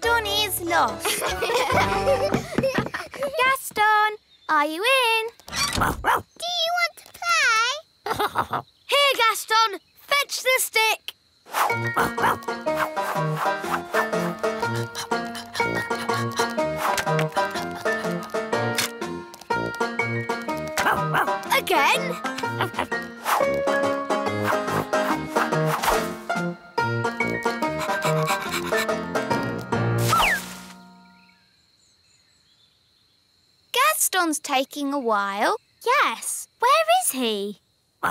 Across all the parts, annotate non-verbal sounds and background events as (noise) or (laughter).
Gaston is lost. (laughs) Gaston, are you in? Do you want to play? (laughs) Here, Gaston, fetch the stick. (laughs) Again? Taking a while. Yes. Where is he? (laughs)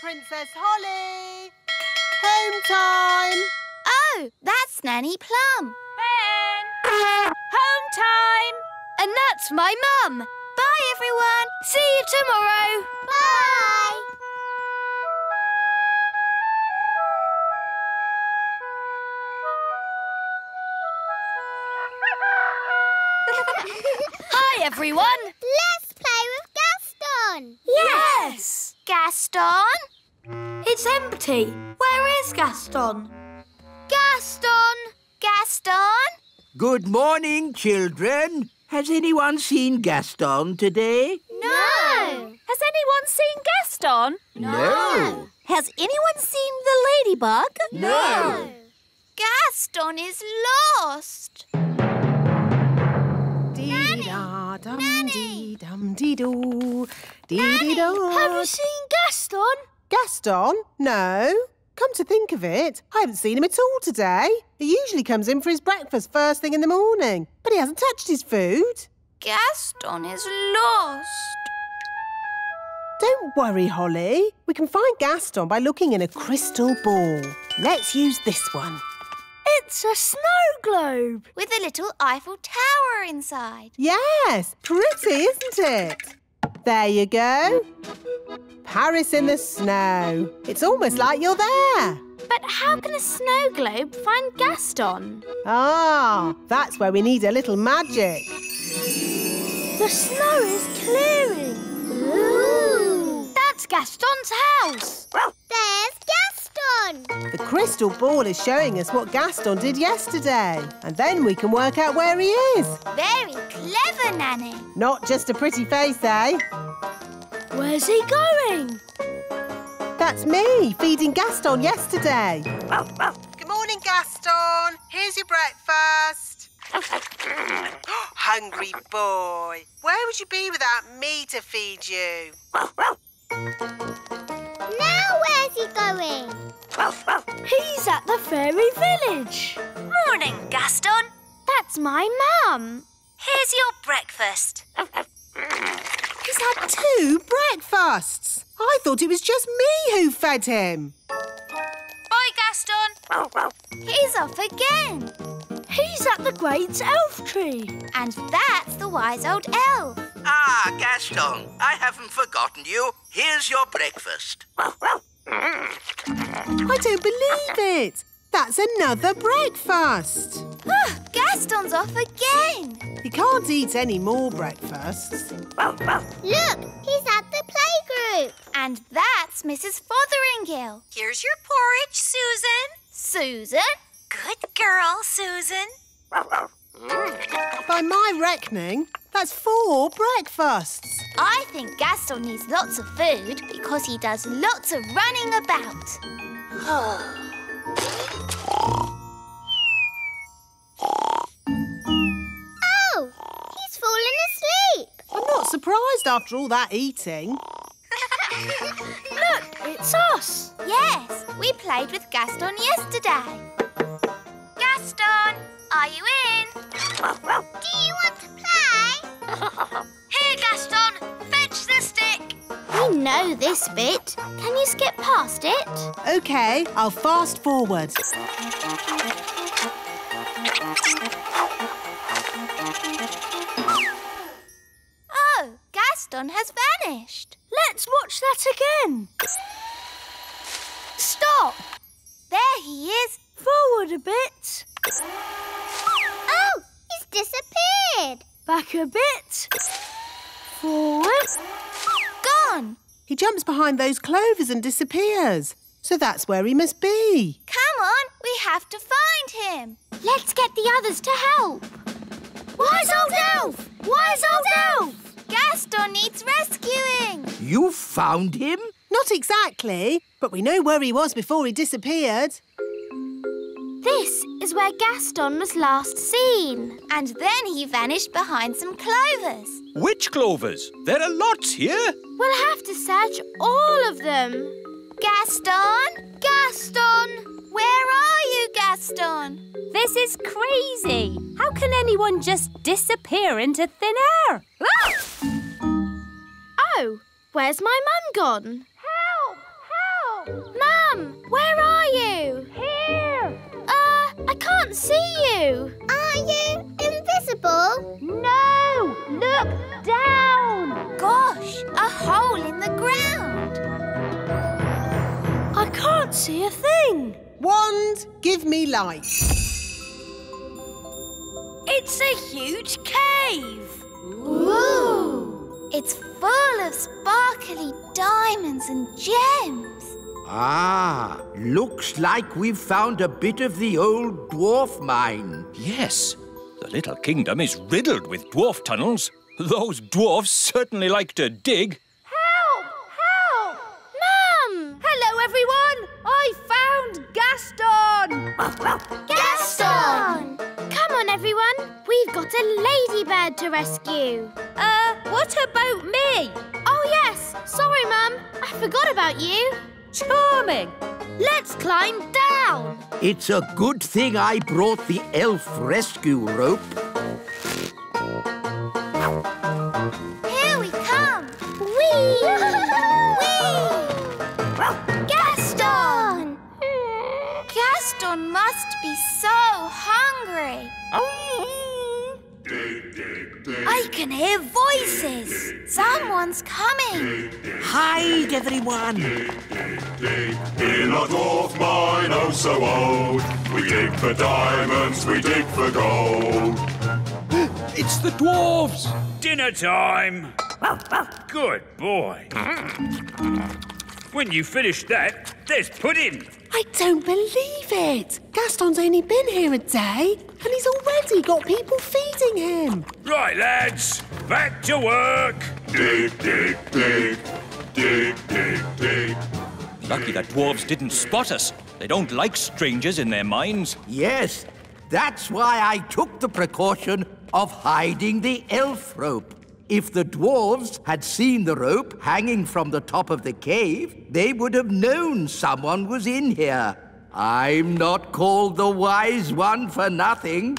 Princess Holly! Home time! Oh, that's Nanny Plum. Ben! Home time! And that's my mum. Bye, everyone. See you tomorrow. Bye. Hi, everyone. Let's play with Gaston. Yes. Gaston? It's empty. Where is Gaston? Gaston! Gaston? Good morning, children. Has anyone seen Gaston today? No. Has anyone seen Gaston? No. Has anyone seen the ladybug? No. Gaston is lost. Dee dum dee doo. Dee dee. Have you seen Gaston? Gaston? No. Come to think of it, I haven't seen him at all today. He usually comes in for his breakfast first thing in the morning, but he hasn't touched his food. Gaston is lost. Don't worry, Holly. We can find Gaston by looking in a crystal ball. Let's use this one. It's a snow globe with a little Eiffel Tower inside. Yes, pretty, isn't it? There you go. Paris in the snow. It's almost like you're there. But how can a snow globe find Gaston? Ah, that's where we need a little magic. The snow is clearing. Ooh. That's Gaston's house. There's Gaston. The crystal ball is showing us what Gaston did yesterday. And then we can work out where he is. Very clever, Nanny. Not just a pretty face, eh? Where's he going? That's me, feeding Gaston yesterday. Good morning, Gaston. Here's your breakfast. (gasps) Hungry boy. Where would you be without me to feed you? Now where's he going? He's at the fairy village. Morning, Gaston. That's my mum. Here's your breakfast. He's had two breakfasts. I thought it was just me who fed him. Bye, Gaston. He's off again. He's at the great elf tree. And that's the wise old elf. Ah, Gaston, I haven't forgotten you. Here's your breakfast. I don't believe it. That's another breakfast. Ah, Gaston's off again. He can't eat any more breakfasts. Look, he's at the playgroup. And that's Mrs. Fotheringill. Here's your porridge, Susan. Susan? Good girl, Susan. By my reckoning, that's four breakfasts. I think Gaston needs lots of food because he does lots of running about. (sighs) Oh, he's fallen asleep. I'm not surprised after all that eating. (laughs) Look, it's us. Yes, we played with Gaston yesterday. Gaston, are you in? Do you want to play? (laughs) Here, Gaston, fetch the stick. We know this bit. Can you skip past it? OK, I'll fast forward. Oh, Gaston has vanished. Let's watch that again. Stop. There he is. Forward a bit. He's disappeared. Back a bit. Forward. Gone. He jumps behind those clovers and disappears. So that's where he must be. Come on, We have to find him. Let's get the others to help. Where's old elf? Where's old elf? Gaston needs rescuing. You found him? Not exactly, but we know where he was before he disappeared. This is where Gaston was last seen. And then he vanished behind some clovers. Which clovers? There are lots here. We'll have to search all of them. Gaston? Gaston! Where are you, Gaston? This is crazy. How can anyone just disappear into thin air? Ah! Oh, where's my mum gone? Help! Help! Mum, where are you? Here! I can't see you. Are you invisible? No! Look down! Gosh, a hole in the ground. I can't see a thing. Wand, give me light. It's a huge cave! Ooh! It's full of sparkly diamonds and gems. Ah, looks like we've found a bit of the old dwarf mine. Yes, the little kingdom is riddled with dwarf tunnels. Those dwarfs certainly like to dig. Help! Help! Mum! Hello, everyone! I found Gaston! Gaston! Come on, everyone. We've got a ladybird to rescue. Uh, what about me? Oh, yes. Sorry, Mum. I forgot about you. Charming! Let's climb down. It's a good thing I brought the elf rescue rope. Here we come. Whee! Gaston! Gaston must be so hungry. Oh, I can hear voices. Someone's coming. Hide, everyone. In our dwarf mine, oh so old, we dig for diamonds, we dig for gold. (gasps) It's the dwarves! Dinner time! Well well good boy. (laughs) When you finish that, there's pudding. I don't believe it. Gaston's only been here a day and he's already got people feeding him. Right, lads, back to work. Dig, dig, dig, dig, dig, dig. Lucky that dwarves didn't spot us. They don't like strangers in their mines. Yes, that's why I took the precaution of hiding the elf rope. If the dwarves had seen the rope hanging from the top of the cave, they would have known someone was in here. I'm not called the wise one for nothing.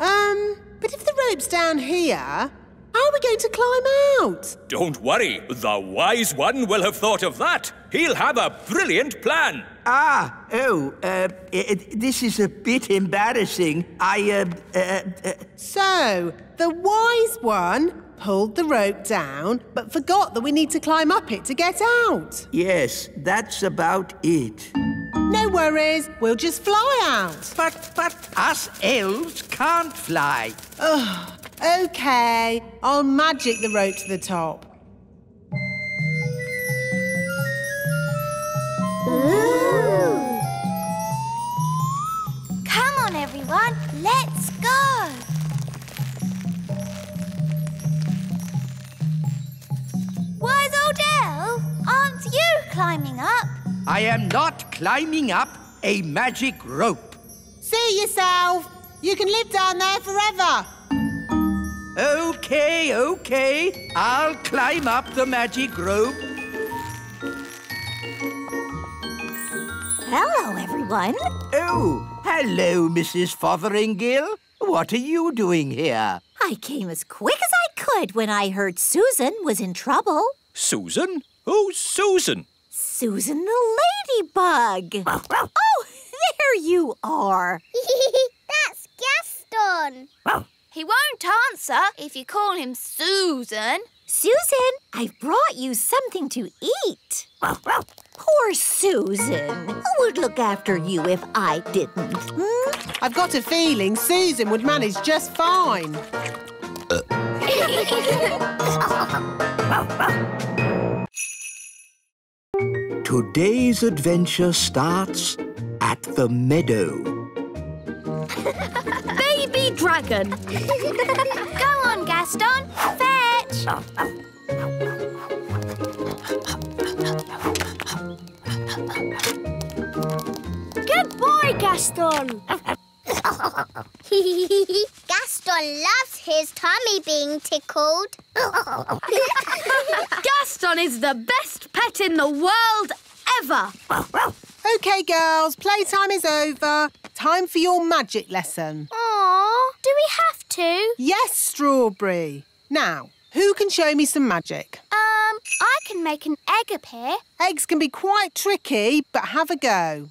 Um, but if the rope's down here, how are we going to climb out? Don't worry, the wise one will have thought of that. He'll have a brilliant plan. Ah, oh, uh, it, this is a bit embarrassing. I, uh, uh, uh, So, the wise one pulled the rope down but forgot that we need to climb up it to get out. yes, that's about it. No worries, we'll just fly out. But, but us elves can't fly. Okay, I'll magic the rope to the top. Come everyone. Let's go. Wise old elf, aren't you climbing up? I am not climbing up a magic rope. See yourself. You can live down there forever. Okay, okay. I'll climb up the magic rope. Hello, everyone. Oh, hello, Mrs. Fotheringill. What are you doing here? I came as quick as I could when I heard Susan was in trouble. Susan? Who's Susan? Susan the ladybug. oh, there you are. (laughs) That's Gaston. He won't answer if you call him Susan. Susan, I've brought you something to eat. Poor Susan. Who would look after you if I didn't? Hmm? I've got a feeling Susan would manage just fine. (laughs) Today's adventure starts at the meadow. (laughs) Baby dragon. (laughs) Go on, Gaston. Fetch. Good boy, Gaston. (laughs) Gaston loves his tummy being tickled. (laughs) Gaston is the best pet in the world ever. OK, girls, playtime is over. Time for your magic lesson. Aw, do we have to? Yes, Strawberry. Now, who can show me some magic? Um, I can make an egg appear. Eggs can be quite tricky, but have a go.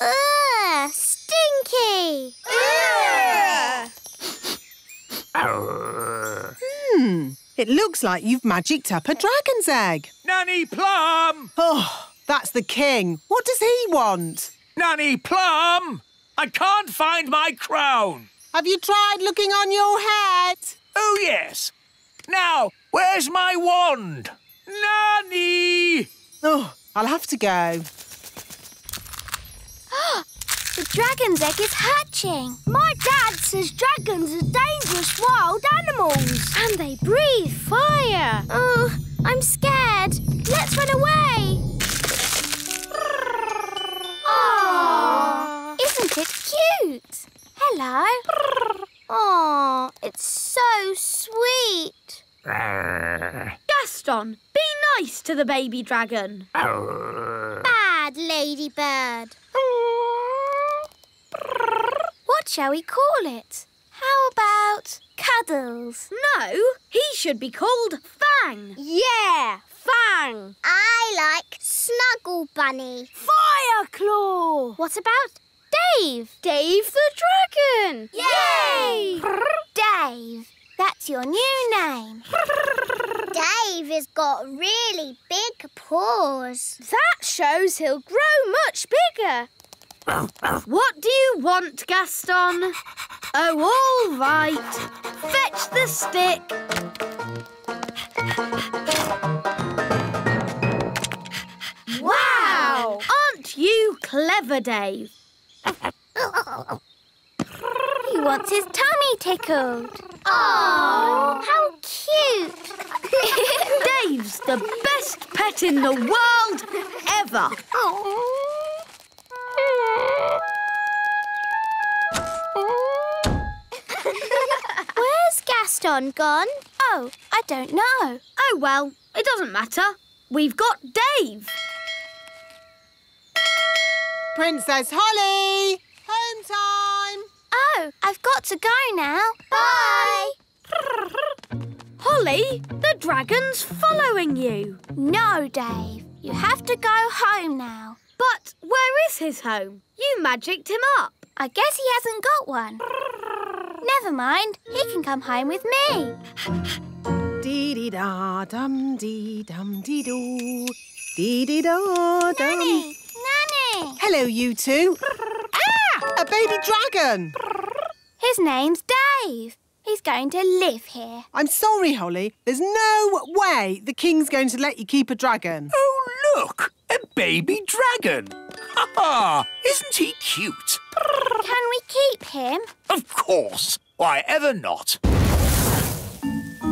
Ugh, stinky. Hmm, it looks like you've magicked up a dragon's egg. Nanny Plum! Oh, that's the king. What does he want? Nanny Plum! I can't find my crown. Have you tried looking on your head? Oh, yes. Now, where's my wand? Nanny! Oh, I'll have to go. Ah, the dragon's egg is hatching. My dad says dragons are dangerous wild animals. And they breathe fire. Oh, I'm scared. Let's run away. Oh, isn't it cute? Hello. Oh, it's so sweet. (laughs) Gaston, be nice to the baby dragon. (laughs) Bad ladybird. (laughs) What shall we call it? How about Cuddles? No, he should be called Fang. Yeah, Fang. I like Snuggle Bunny. Fire Claw. What about Dave? Dave the dragon. Yay! Dave, that's your new name. (laughs) Dave has got really big paws. That shows he'll grow much bigger. What do you want, Gaston? Oh, all right. Fetch the stick. Wow! Aren't you clever, Dave? He wants his tummy tickled. Oh, how cute! (laughs) Dave's the best pet in the world ever. Where's Gaston gone? Oh, I don't know. Oh, well, it doesn't matter. We've got Dave. Princess Holly! Home time! Oh, I've got to go now. Bye. Holly, the dragon's following you. No, Dave. You have to go home now. But where is his home? You magicked him up. I guess he hasn't got one. Never mind. He can come home with me. Dee dee da dum dee dum dee doo. Dee dee da dum. Nanny! Nanny! Hello, you two. ah! A baby dragon! His name's Dave. He's going to live here. I'm sorry, Holly. There's no way the king's going to let you keep a dragon. Oh, look! A baby dragon! Ha ha! Isn't he cute? Can we keep him? Of course! Why ever not?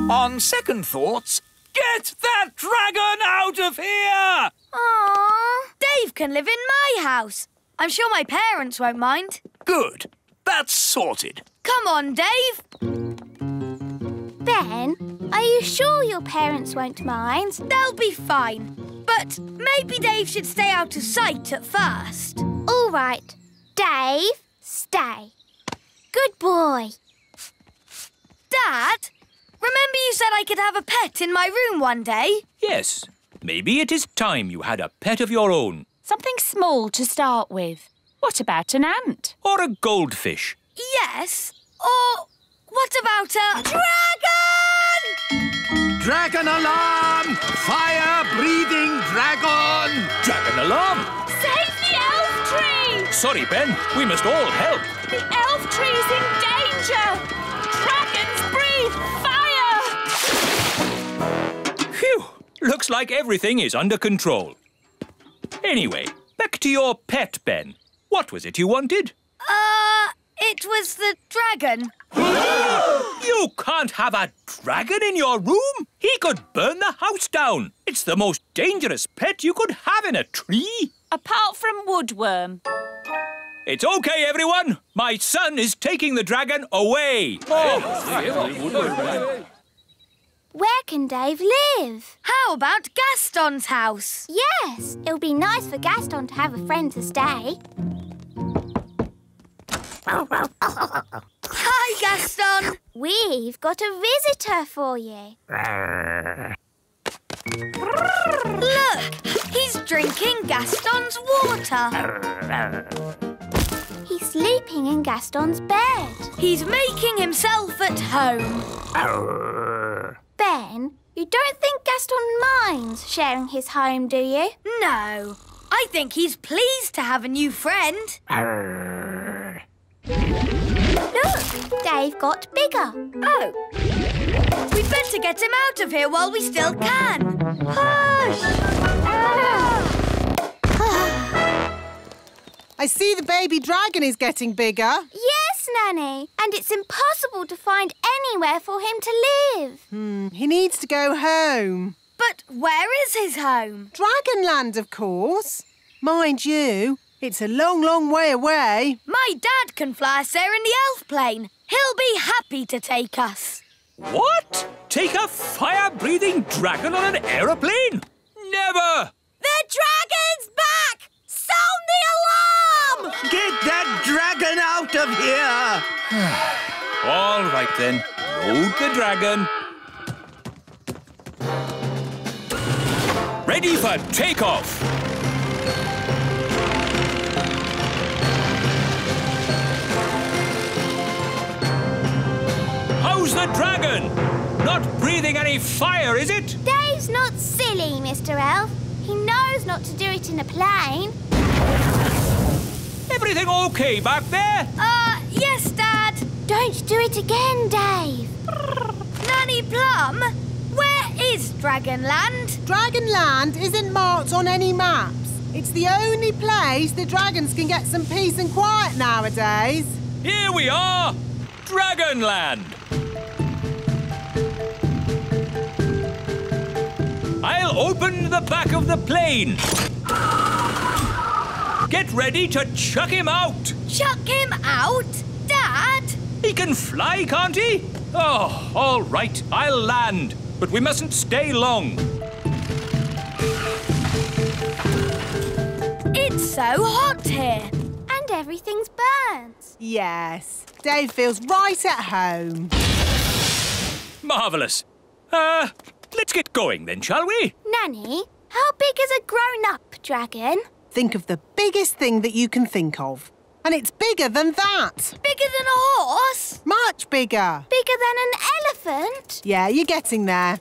On second thoughts, get that dragon out of here! Aww. Dave can live in my house. I'm sure my parents won't mind. Good. That's sorted. Come on, Dave. Ben, are you sure your parents won't mind? They'll be fine. But maybe Dave should stay out of sight at first. All right. Dave, stay. Good boy. Dad, remember you said I could have a pet in my room one day? Yes, maybe it is time you had a pet of your own. Something small to start with. What about an ant? Or a goldfish. Yes. Or what about a dragon? Dragon alarm! Fire-breathing dragon! Dragon alarm! Save the elf tree! Sorry, Ben. We must all help. The elf tree's in danger! Phew! Looks like everything is under control. Anyway, back to your pet, Ben. What was it you wanted? Uh, it was the dragon. (gasps) You can't have a dragon in your room. He could burn the house down. It's the most dangerous pet you could have in a tree. Apart from Woodworm. It's okay, everyone. My son is taking the dragon away. (laughs) Where can Dave live? How about Gaston's house? Yes, it would be nice for Gaston to have a friend to stay. Hi, Gaston. We've got a visitor for you. Look, he's drinking Gaston's water. He's sleeping in Gaston's bed. He's making himself at home. Ben, you don't think Gaston minds sharing his home, do you? No, I think he's pleased to have a new friend. Look, Dave got bigger. Oh. We'd better get him out of here while we still can. I see the baby dragon is getting bigger. Yes, Nanny. And it's impossible to find anywhere for him to live. Hmm, he needs to go home. But where is his home? Dragonland, of course. Mind you, it's a long, long way away. My dad can fly us there in the elf plane. He'll be happy to take us. What? Take a fire-breathing dragon on an aeroplane? Never! The dragon's back! Sound the alarm! Get that dragon out of here! (sighs) All right then, load the dragon. Ready for takeoff. How's the dragon? Not breathing any fire, is it? Dave's not silly, Mr. Elf. He knows not to do it in a plane. Everything okay back there? Uh, yes, Dad. Don't do it again, Dave. Nanny Plum, where is Dragonland? Dragonland isn't marked on any maps. It's the only place the dragons can get some peace and quiet nowadays. Here we are! Dragonland! I'll open the back of the plane. Get ready to chuck him out. Chuck him out? Dad? He can fly, can't he? Oh, all right, I'll land. But we mustn't stay long. It's so hot here. And everything's burnt. Yes, Dave feels right at home. Marvellous. Uh, let's get going then, shall we? Nanny, how big is a grown-up dragon? Think of the biggest thing that you can think of. And it's bigger than that. Bigger than a horse? Much bigger. Bigger than an elephant? Yeah, you're getting there.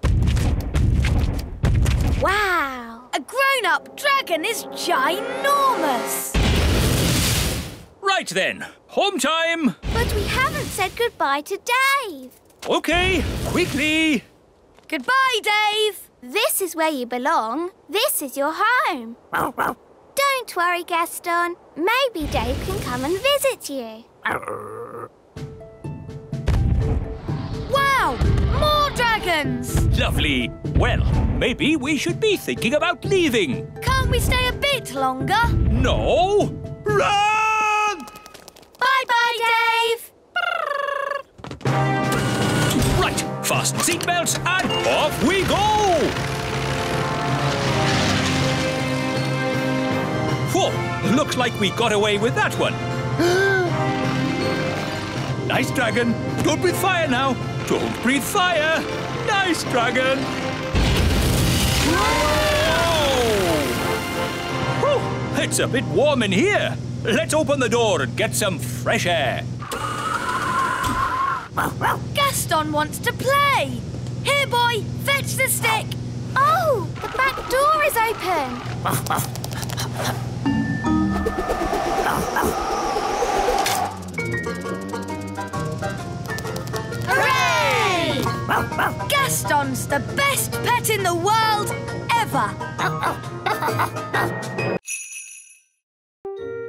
Wow. A grown-up dragon is ginormous. Right then, home time. But we haven't said goodbye to Dave. Okay, quickly. Goodbye, Dave. This is where you belong. This is your home. Don't worry, Gaston. Maybe Dave can come and visit you. Wow! More dragons! Lovely. Well, maybe we should be thinking about leaving. Can't we stay a bit longer? No! Run! Bye-bye, Dave! Right, fasten seatbelts and off we go! Whoa, looks like we got away with that one. (gasps) nice dragon. Don't breathe fire now. Don't breathe fire. Nice dragon. Whoa! It's a bit warm in here. Let's open the door and get some fresh air. Gaston wants to play. Here, boy, fetch the stick. Oh, the back door is open. Hooray! Gaston's the best pet in the world ever.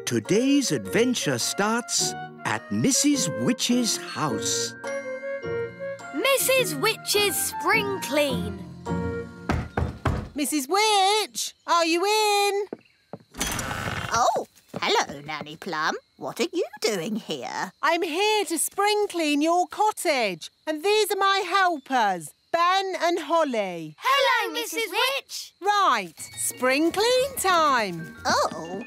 Today's adventure starts at Mrs. Witch's house. Mrs. Witch's spring clean. Mrs. Witch, are you in? Oh, hello, Nanny Plum. What are you doing here? I'm here to spring clean your cottage. And these are my helpers, Ben and Holly. Hello, Mrs. Witch. Right, spring clean time. Oh,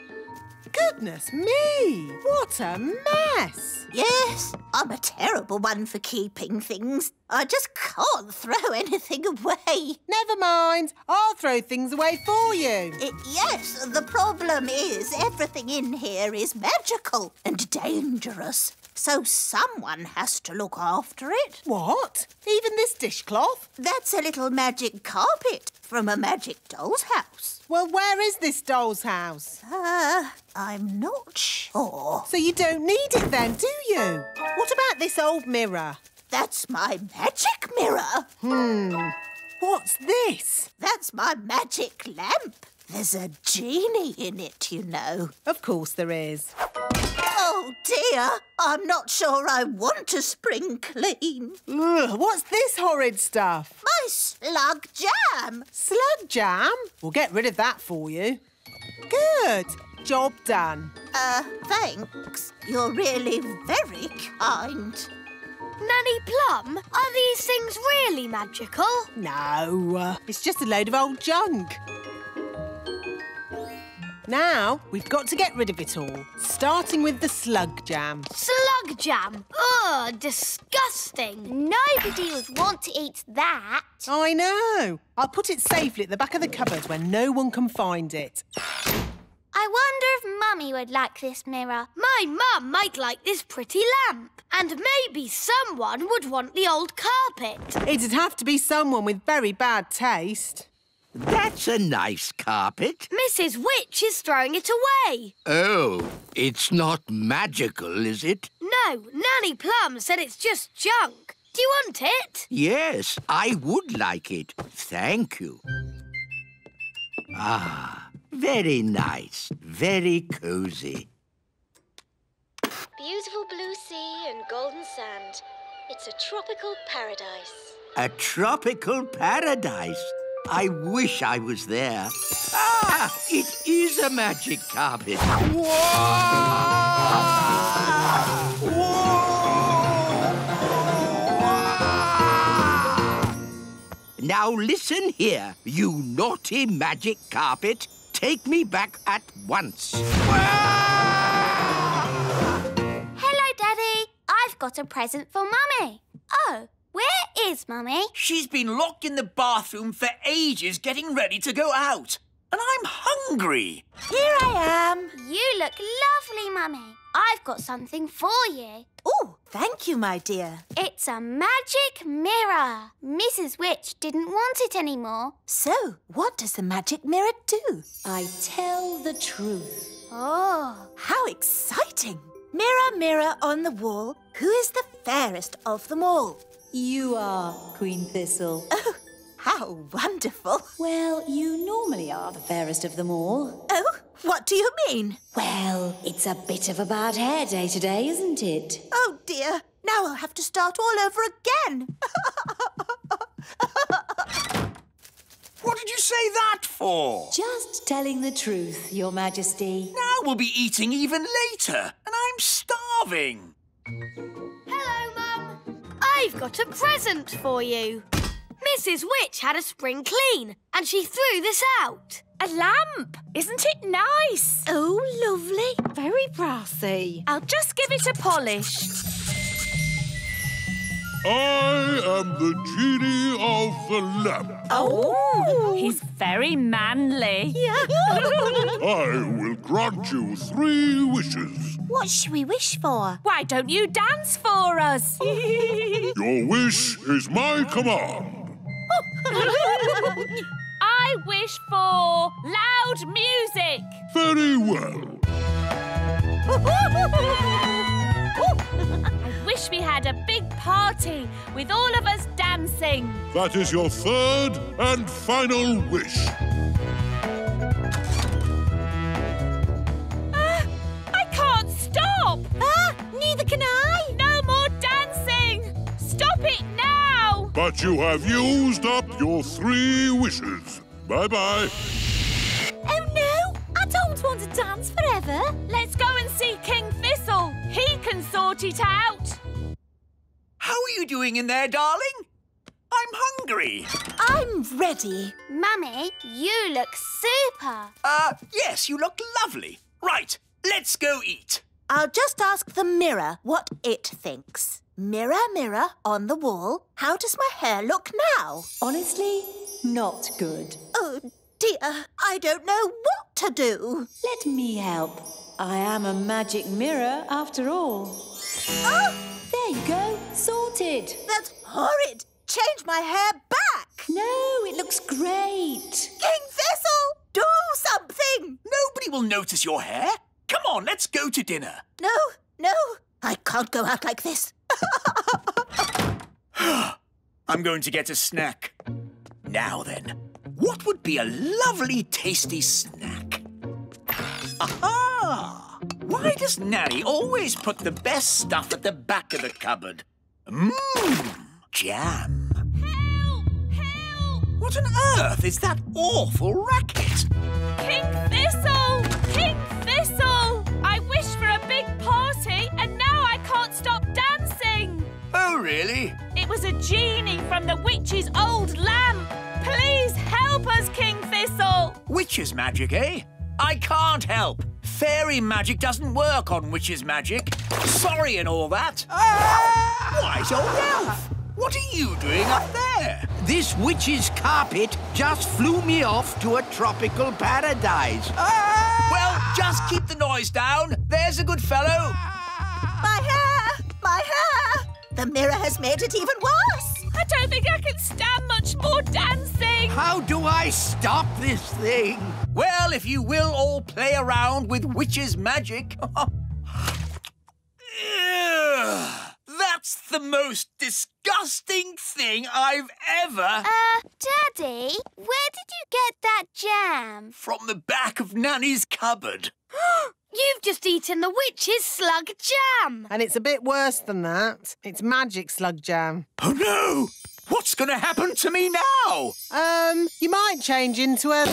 Goodness me, what a mess. yes. I'm a terrible one for keeping things. I just can't throw anything away. Never mind, I'll throw things away for you. It, yes, the problem is everything in here is magical and dangerous. So someone has to look after it. What? Even this dishcloth? That's a little magic carpet from a magic doll's house. Well, where is this doll's house? Uh, I'm not sure. So you don't need it then, do you? What about this old mirror? That's my magic mirror. Hmm. What's this? That's my magic lamp. There's a genie in it, you know. Of course there is. Oh dear, I'm not sure I want to spring clean. Ugh, what's this horrid stuff? My slug jam. Slug jam? We'll get rid of that for you. Good. Job done. Uh, thanks. You're really very kind. Nanny Plum, are these things really magical? No, uh, it's just a load of old junk. Now, we've got to get rid of it all, starting with the slug jam. Slug jam. Ugh, disgusting. Nobody would want to eat that. I know. I'll put it safely at the back of the cupboard where no one can find it. I wonder if Mummy would like this mirror. My mum might like this pretty lamp. And maybe someone would want the old carpet. It'd have to be someone with very bad taste. That's a nice carpet. Mrs. Witch is throwing it away. Oh, it's not magical, is it? No, Nanny Plum said it's just junk. Do you want it? Yes, I would like it. Thank you. Ah, very nice. Very cosy. Beautiful blue sea and golden sand. It's a tropical paradise. A tropical paradise. I wish I was there. Ah, it is a magic carpet. Now listen here, you naughty magic carpet. Take me back at once. Hello, Daddy. I've got a present for Mummy. Oh, where is Mummy? She's been locked in the bathroom for ages getting ready to go out. And I'm hungry. Here I am. You look lovely, Mummy. I've got something for you. Oh, thank you, my dear. It's a magic mirror. Mrs. Witch didn't want it anymore. So, what does the magic mirror do? I tell the truth. Oh, How exciting! Mirror, mirror on the wall, who is the fairest of them all? You are, Queen Thistle. (laughs) Oh, how wonderful! Well, you normally are the fairest of them all. Oh, what do you mean? Well, it's a bit of a bad hair day today, isn't it? Oh dear, now I'll have to start all over again. (laughs) What did you say that for? Just telling the truth, Your Majesty. Now we'll be eating even later, and I'm starving. I've got a present for you. Mrs. Witch had a spring clean and she threw this out. A lamp! Isn't it nice? Oh, lovely. Very brassy. I'll just give it a polish. I am the genie of the lamp. Oh, he's very manly. Yeah. (laughs) I will grant you three wishes. What should we wish for? Why don't you dance for us? (laughs) Your wish is my command. (laughs) I wish for loud music. Very well. I wish we had a big party with all of us dancing. That is your third and final wish. Uh, I can't stop. Uh, neither can I. No more dancing. Stop it now. But you have used up your three wishes. Bye-bye. Oh, no. I don't want to dance forever. Let's go and see King Thistle. He can sort it out. How are you doing in there, darling? I'm hungry. I'm ready. Mummy, you look super. Uh, yes, you look lovely. Right, let's go eat. I'll just ask the mirror what it thinks. Mirror, mirror on the wall, how does my hair look now? Honestly, not good. Oh dear, I don't know what to do. Let me help. I am a magic mirror after all. Oh, There you go, sorted. that's horrid. Change my hair back. No, it looks great. King Thistle, do something. Nobody will notice your hair. Come on, let's go to dinner. No, no, I can't go out like this. (gasps) I'm going to get a snack. Now then, what would be a lovely, tasty snack? Aha! Why does Nanny always put the best stuff at the back of the cupboard? Mmm, jam. Help! Help! What on earth is that awful racket? King Thistle! King Thistle! I wish for a big party and now I can't stop dancing. Oh, really? It was a genie from the witch's old lamp. Please help us, King Thistle. Witch's magic, eh? I can't help. Fairy magic doesn't work on witch's magic. Sorry and all that. Ah! Wise old elf! What are you doing up there? This witch's carpet just flew me off to a tropical paradise. Ah! Well, just keep the noise down. There's a good fellow. My hair, my hair. The mirror has made it even worse. I don't think I can stand much more dancing. How do I stop this thing? Well, if you will all play around with witch's magic. (laughs) That's the most disgusting thing I've ever. Uh, Daddy, where did you get that jam? From the back of Nanny's cupboard. (gasps) You've just eaten the witch's slug jam. And it's a bit worse than that. It's magic slug jam. Oh no! What's going to happen to me now? Um, you might change into a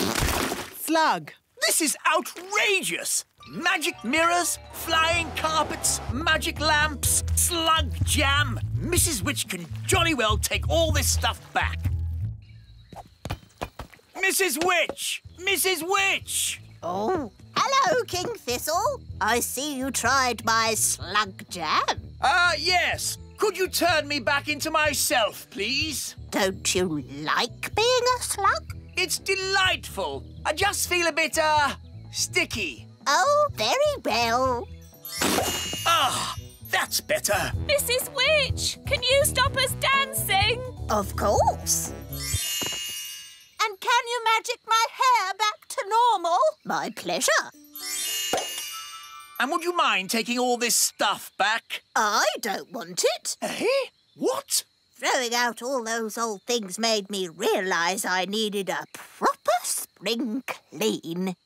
slug. This is outrageous! Magic mirrors, flying carpets, magic lamps, slug jam. Mrs. Witch can jolly well take all this stuff back. Mrs. Witch! Mrs. Witch! Oh, hello, King Thistle. I see you tried my slug jam. Ah, yes. Could you turn me back into myself, please? Don't you like being a slug? It's delightful. I just feel a bit, uh, sticky. Oh, very well. Ah, that's better. Mrs. Witch, can you stop us dancing? Of course. And can you magic my hair back to normal? My pleasure. And would you mind taking all this stuff back? I don't want it. Eh? What? Throwing out all those old things made me realise I needed a proper spring clean.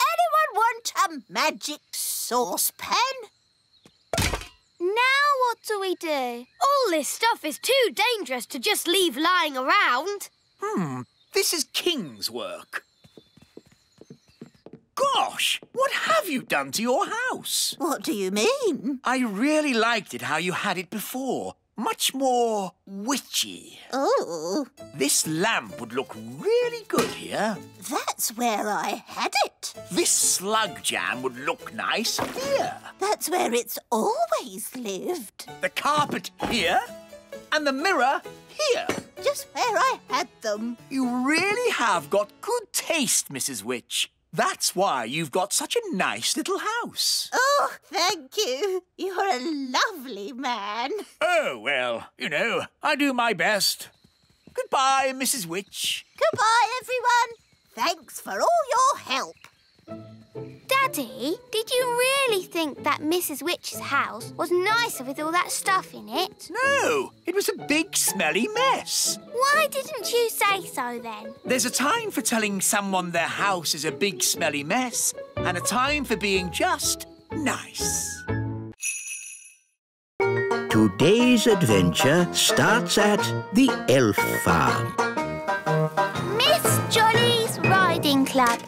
Anyone want a magic saucepan? Now what do we do? All this stuff is too dangerous to just leave lying around. Hmm, this is King's work. Gosh, what have you done to your house? What do you mean? I really liked it how you had it before. Much more witchy. Oh, This lamp would look really good here. that's where I had it. This slug jam would look nice here. That's where it's always lived. The carpet here. And the mirror here. Just where I had them. You really have got good taste, Mrs. Witch. That's why you've got such a nice little house. Oh, thank you. You're a lovely man. Oh, well, you know, I do my best. Goodbye, Mrs. Witch. Goodbye, everyone. Thanks for all your help. Daddy, did you really think that Mrs. Witch's house was nicer with all that stuff in it? No, it was a big, smelly mess. Why didn't you say so then? There's a time for telling someone their house is a big, smelly mess, and a time for being just nice. Today's adventure starts at the Elf Farm. Miss Jolly's Riding Club.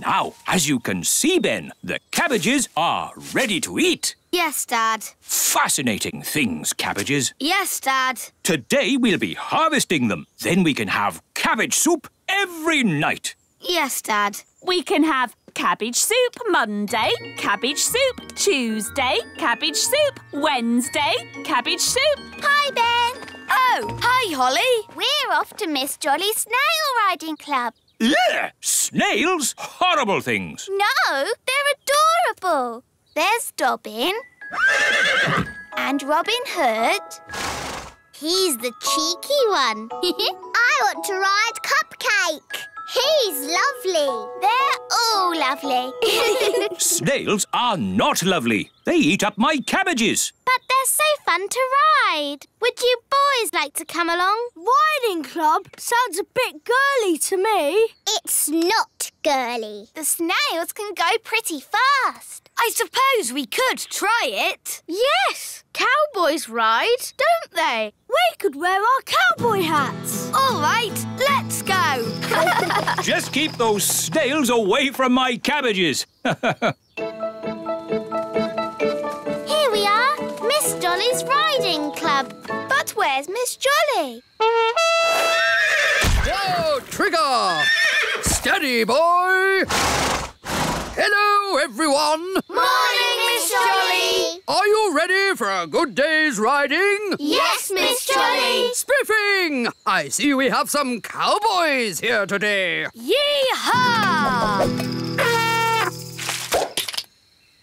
Now, as you can see, Ben, the cabbages are ready to eat. Yes, Dad. Fascinating things, cabbages. Yes, Dad. Today we'll be harvesting them. Then we can have cabbage soup every night. Yes, Dad. We can have cabbage soup Monday, cabbage soup Tuesday, cabbage soup Wednesday, cabbage soup. Hi, Ben. Oh, hi, Holly. We're off to Miss Jolly's Snail Riding Club. Yeah, snails? Horrible things. No, they're adorable. There's Dobbin. and Robin Hood. He's the cheeky one. (laughs) I want to ride Cupcake. He's lovely. They're all lovely. (laughs) Snails are not lovely. They eat up my cabbages. But they're so fun to ride. Would you boys like to come along? Riding club sounds a bit girly to me. It's not girly. The snails can go pretty fast. I suppose we could try it. Yes, cowboys ride, don't they? We could wear our cowboy hats. All right, let's go. (laughs) (laughs) Just keep those snails away from my cabbages. (laughs) Here we are, Miss Jolly's Riding Club. But where's Miss Jolly? Whoa, Trigger! Steady, boy! Hello, everyone! Morning, Miss Jolly! Are you ready for a good day's riding? Yes, Miss Jolly! Spiffing! I see we have some cowboys here today. Yee-haw!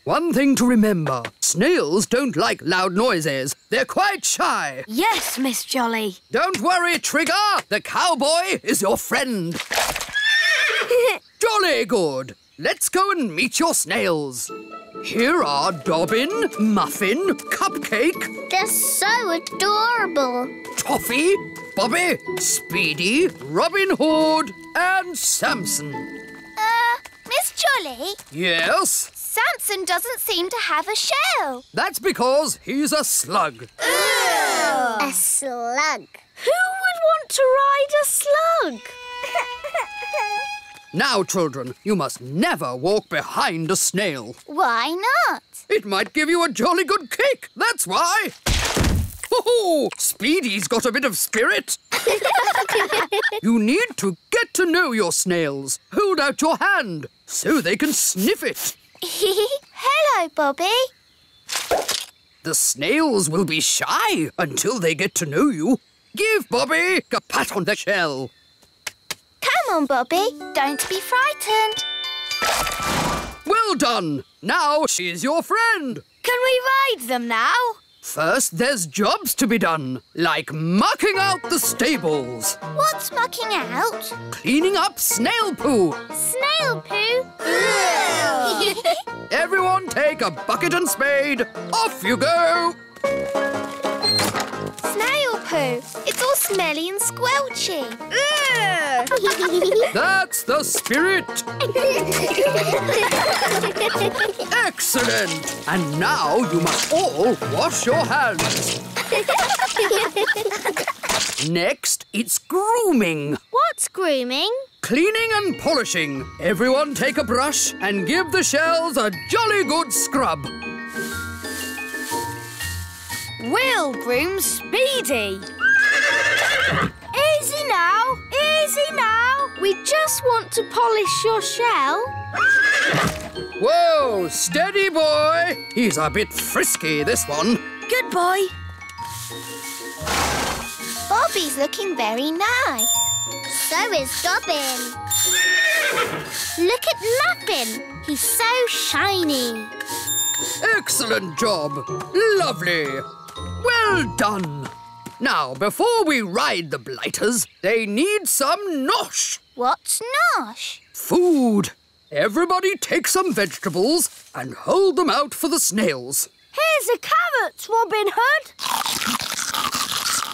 One thing to remember, snails don't like loud noises. They're quite shy. Yes, Miss Jolly. Don't worry, Trigger. The cowboy is your friend. (laughs) Jolly good. Let's go and meet your snails. Here are Dobbin, Muffin, Cupcake, They're so adorable. Toffee, Bobby, Speedy, Robin Hood, and Samson. Uh, Miss Jolly, Yes, Samson doesn't seem to have a shell. that's because he's a slug. A slug. Who would want to ride a slug? (laughs) Now, children, you must never walk behind a snail. Why not? It might give you a jolly good kick, that's why. Oh, Speedy's got a bit of spirit. (laughs) you need to get to know your snails. Hold out your hand so they can sniff it. (laughs) Hello, Bobby. The snails will be shy until they get to know you. Give Bobby a pat on the shell. On, Bobby. Don't be frightened. Well done. Now she's your friend. Can we ride them now? First, there's jobs to be done, like mucking out the stables, What's mucking out? cleaning up snail poo. Snail poo. Everyone take a bucket and spade. Off you go. Snail poo. It's all smelly and squelchy. (laughs) That's the spirit. (laughs) Excellent. And now you must all wash your hands. Next, it's grooming. What's grooming? Cleaning and polishing. Everyone take a brush and give the shells a jolly good scrub. We'll groom Speedy. Easy now, easy now. We just want to polish your shell. Whoa, steady boy. He's a bit frisky, this one. Good boy. Bobby's looking very nice. So is Dobbin. Look at Muffin. He's so shiny. Excellent job. Lovely. Well done. Now, before we ride the blighters, they need some nosh. What's nosh? Food. Everybody take some vegetables and hold them out for the snails. Here's a carrot, Robin Hood.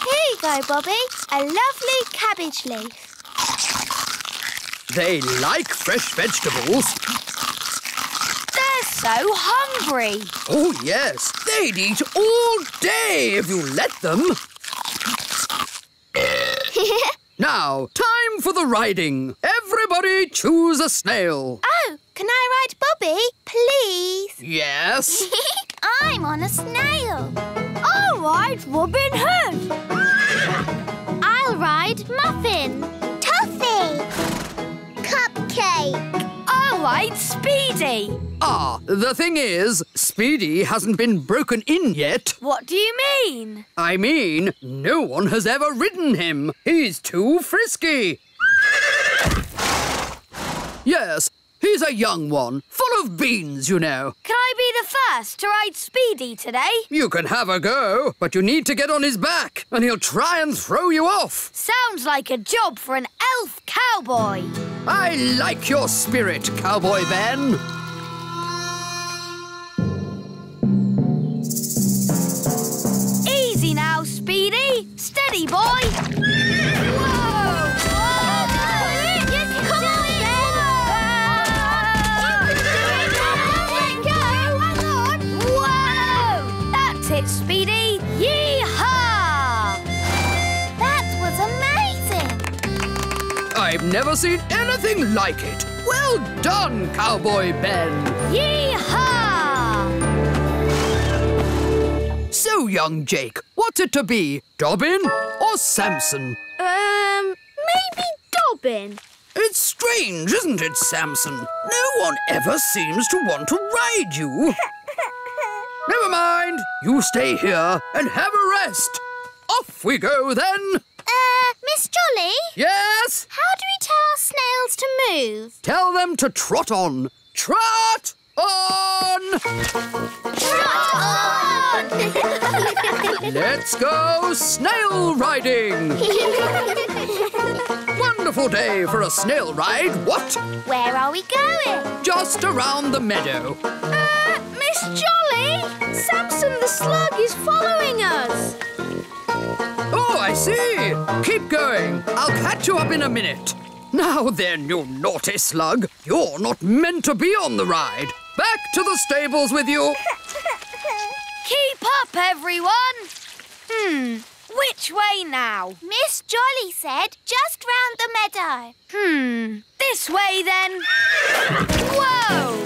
Here you go, Bobby. A lovely cabbage leaf. They like fresh vegetables. They're so hungry. Oh, yes. They'd eat all day if you let them. (laughs) now, time for the riding. Everybody choose a snail. Oh, can I ride Bobby, please? (laughs) Yes. I'm on a snail. I'll ride Robin Hood. I'll ride Muffin. Toffee. Cupcake. I'll ride Speedy. Ah, the thing is, Speedy hasn't been broken in yet. What do you mean? I mean, no one has ever ridden him. He's too frisky. Yes, he's a young one, full of beans, you know. Can I be the first to ride Speedy today? You can have a go, but you need to get on his back, and he'll try and throw you off. Sounds like a job for an elf cowboy. I like your spirit, Cowboy Ben. Easy now, Speedy. Steady, boy. Whoa! There you go. Whoa! That's it, Speedy. Yee-haw! That was amazing. I've never seen anything like it. Well done, Cowboy Ben. Yee-haw! So, young Jake, what's it to be? Dobbin or Samson? Um, maybe Dobbin. It's strange, isn't it, Samson? No one ever seems to want to ride you. (laughs) Never mind. You stay here and have a rest. Off we go then. Uh, Miss Jolly? Yes? How do we tell our snails to move? Tell them to trot on. Trot on! Trot on! Let's go snail riding. (laughs) Wonderful day for a snail ride, what? Where are we going? Just around the meadow. Uh, Miss Jolly! Samson the slug is following us. Oh, I see. Keep going. I'll catch you up in a minute. Now then, you naughty slug. You're not meant to be on the ride. Back to the stables with you. (laughs) Keep up, everyone. Hmm, which way now? Miss Jolly said just round the meadow. Hmm, this way then. (laughs) Whoa!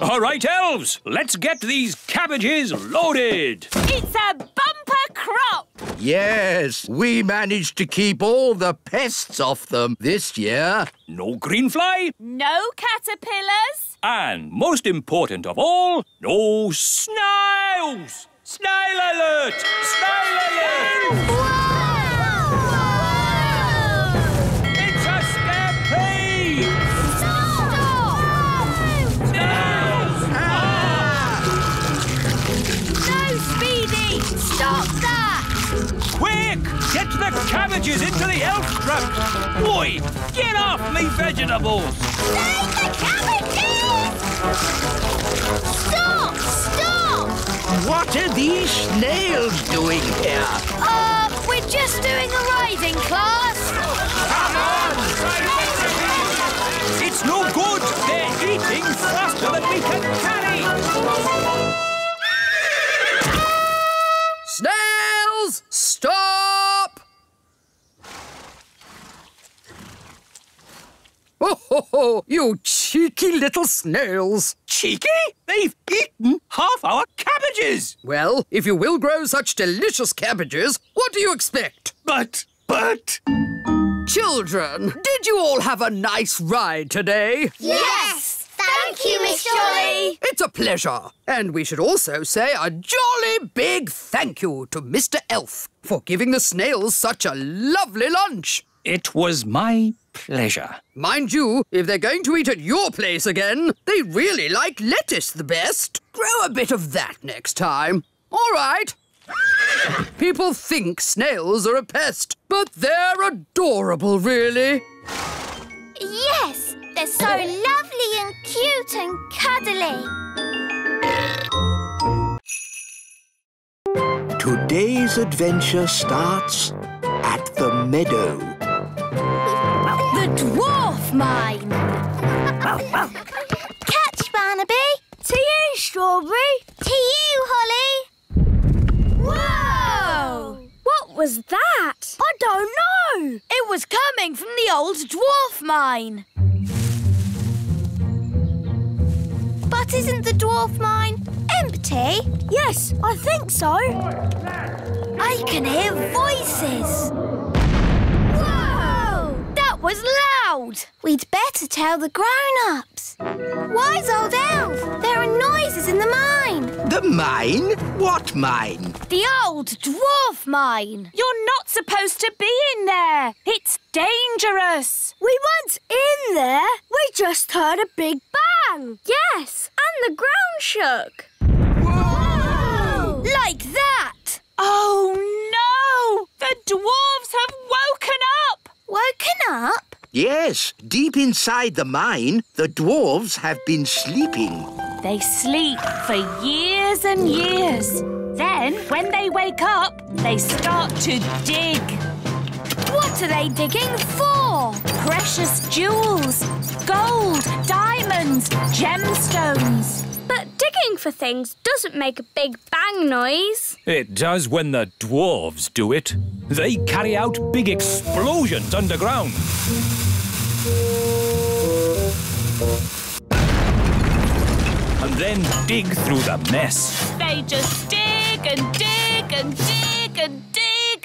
All right, elves, let's get these cabbages loaded. It's a bumper crop. Yes, we managed to keep all the pests off them this year. No green fly, No caterpillars. and most important of all, no snails. Snail alert! Snail alert! It's cabbages into the elf truck! Boy, get off me vegetables! Save the cabbages! Stop! Stop! What are these snails doing here? Uh, we're just doing a riding class. Come on! It's no good! They're eating faster than we can carry! Snails, stop! Oh, ho, ho, you cheeky little snails. Cheeky? They've eaten half our cabbages! Well, if you will grow such delicious cabbages, what do you expect? But, but... Children, did you all have a nice ride today? Yes! Thank you, Miss Jolly! It's a pleasure. And we should also say a jolly big thank you to Mr. Elf for giving the snails such a lovely lunch. It was my pleasure. Mind you, if they're going to eat at your place again, they really like lettuce the best. Grow a bit of that next time. All right. People think snails are a pest, but they're adorable, really. Yes, They're so lovely and cute and cuddly. Today's adventure starts at the meadow. Dwarf mine. (laughs) Catch, Barnaby. To you, Strawberry. To you, Holly. Whoa! What was that? I don't know. It was coming from the old dwarf mine. But isn't the dwarf mine empty? Yes, I think so. I can hear voices. That was loud. We'd better tell the grown-ups. Wise old elf, there are noises in the mine. The mine? What mine? The old dwarf mine. You're not supposed to be in there. It's dangerous. We weren't in there. We just heard a big bang. Yes, and the ground shook. Whoa! Like that. Oh, no! The dwarves have woken up! Woken up? Yes, deep inside the mine, the dwarves have been sleeping. They sleep for years and years. Then, when they wake up, they start to dig. What are they digging for? Precious jewels, gold, diamonds, gemstones. But digging for things doesn't make a big bang noise. It does when the dwarves do it. They carry out big explosions underground. And then dig through the mess. They just dig and dig and dig and dig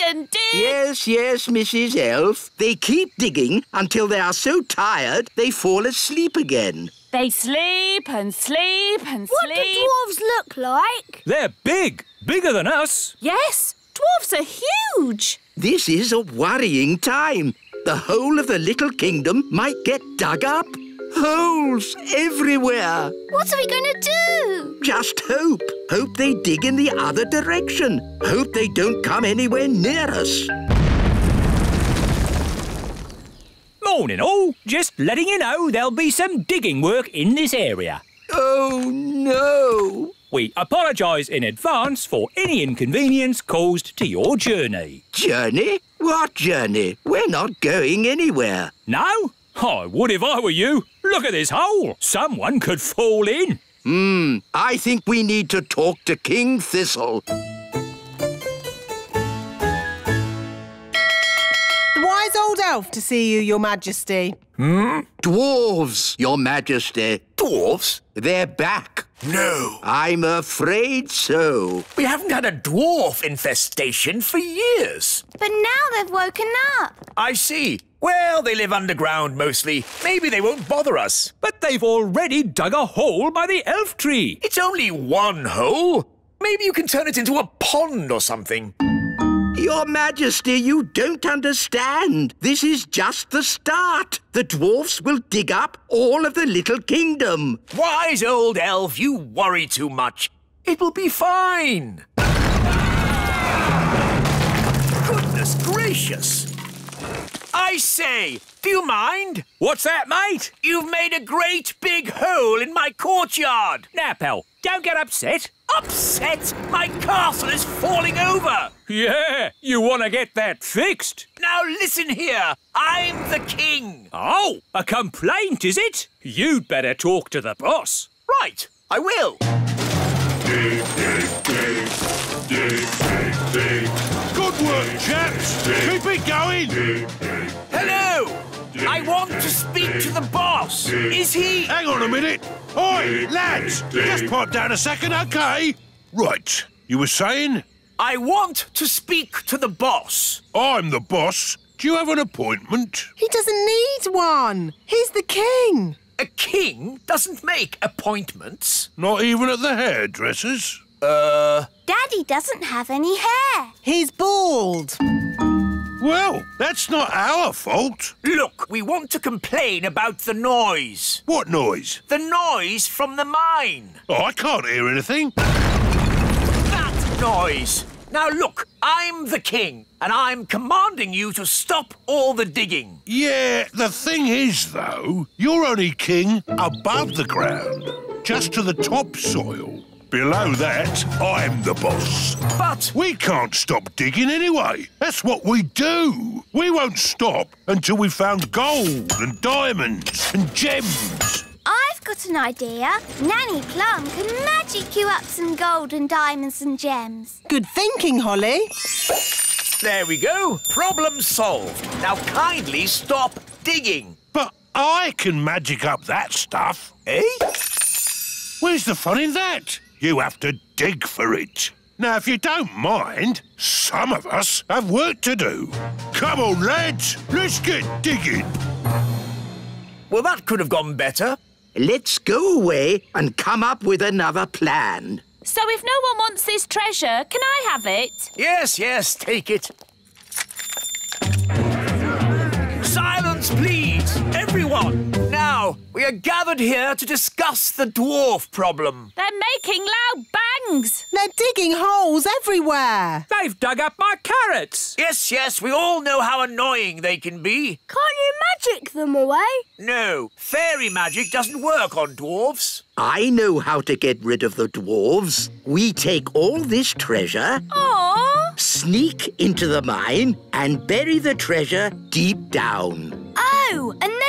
and dig. Yes, yes, Mrs. Elf. They keep digging until they are so tired they fall asleep again. They sleep and sleep and What sleep. What do dwarves look like? They're big, bigger than us. Yes, dwarves are huge. This is a worrying time. The whole of the little kingdom might get dug up. Holes everywhere. What are we going to do? Just hope. Hope they dig in the other direction. Hope they don't come anywhere near us. Morning all. Just letting you know there'll be some digging work in this area. Oh, no. We apologise in advance for any inconvenience caused to your journey. Journey? What journey? We're not going anywhere. No? I would if I were you. Look at this hole. Someone could fall in. Hmm, I think we need to talk to King Thistle. Wise old elf to see you, your majesty. Hmm? Dwarves, your majesty. Dwarves? They're back. No. I'm afraid so. We haven't had a dwarf infestation for years. But now they've woken up. I see. Well, they live underground mostly. Maybe they won't bother us. But they've already dug a hole by the elf tree. It's only one hole. Maybe you can turn it into a pond or something. Your Majesty, you don't understand. This is just the start. The dwarfs will dig up all of the little kingdom. Wise old elf, you worry too much. It will be fine. Goodness gracious. I say, do you mind? What's that, mate? You've made a great big hole in my courtyard. Now, pal, don't get upset. Upset? My castle is falling over. Yeah, you want to get that fixed. Now listen here. I'm the king. Oh, a complaint, is it? You'd better talk to the boss. Right, I will. Dig, dig, dig. Dig, dig, dig. Chaps. It going. Dig, dig. Hello. I want to speak to the boss. Is he? Hang on a minute. Oi, lads, just pipe down a second, okay? Right, you were saying? I want to speak to the boss. I'm the boss. Do you have an appointment? He doesn't need one. He's the king. A king doesn't make appointments. Not even at the hairdresser's? Uh, Daddy doesn't have any hair. He's bald. Well, that's not our fault. look, we want to complain about the noise. What noise? The noise from the mine. Oh, I can't hear anything. That noise. Now look, I'm the king, and I'm commanding you to stop all the digging. Yeah, the thing is, though, you're only king above the ground, just to the topsoil. Below that, I'm the boss. But we can't stop digging anyway. That's what we do. We won't stop until we've found gold and diamonds and gems. I've got an idea. Nanny Plum can magic you up some gold and diamonds and gems. Good thinking, Holly. There we go. Problem solved. Now kindly stop digging. But I can magic up that stuff. Eh? Where's the fun in that? You have to dig for it. Now, if you don't mind, some of us have work to do. Come on, lads, let's get digging. Well, that could have gone better. Let's go away and come up with another plan. So if no one wants this treasure, can I have it? Yes, yes, take it. Silence, please, everyone. Now, we are gathered here to discuss the dwarf problem. They're making loud bangs. They're digging holes everywhere. They've dug up my carrots. Yes, yes, we all know how annoying they can be. Can't you magic them away? No, fairy magic doesn't work on dwarfs. I know how to get rid of the dwarves. We take all this treasure, Aww. sneak into the mine, and bury the treasure deep down.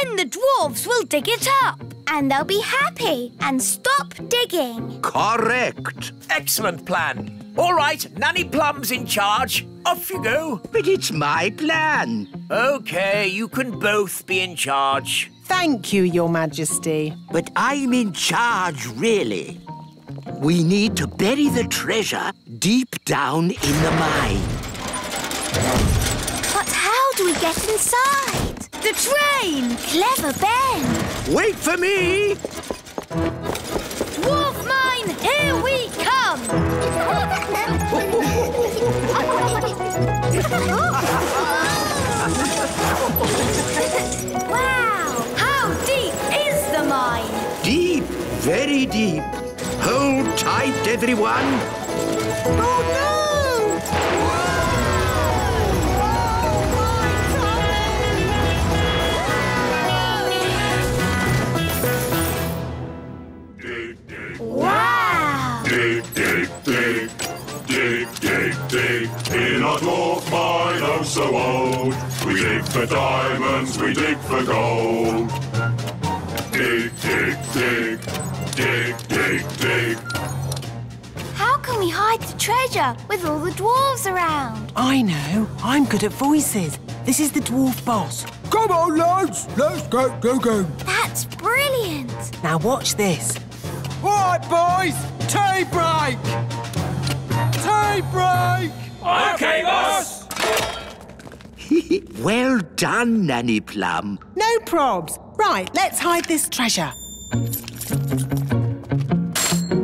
And then the dwarves will dig it up. And they'll be happy and stop digging. Correct. Excellent plan. All right, Nanny Plum's in charge. Off you go. But it's my plan. OK, you can both be in charge. Thank you, Your Majesty. But I'm in charge, really. We need to bury the treasure deep down in the mine. But how do we get inside? The train! Clever Ben! Wait for me! Dwarf mine, here we come! (laughs) wow! How deep is the mine? Deep, very deep. Hold tight, everyone. Oh, no! Dig, dig, dig. In our dwarf mine, oh so old. We dig for diamonds, we dig for gold. Dig, dig, dig. Dig, dig, dig. How can we hide the treasure with all the dwarves around? I know. I'm good at voices. This is the dwarf boss. Come on, lads. Let's get digging. That's brilliant! Now watch this. All right, boys. Tea break. Tea break. OK, boss. (laughs) well done, Nanny Plum. No probs. Right, let's hide this treasure.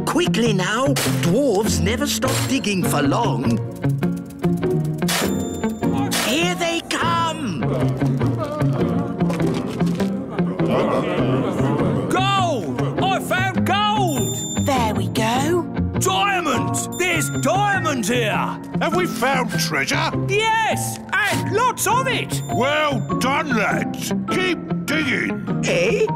Quickly now. Dwarves never stop digging for long. Here! Have we found treasure? Yes! And lots of it! Well done, lads. Keep digging. Eh?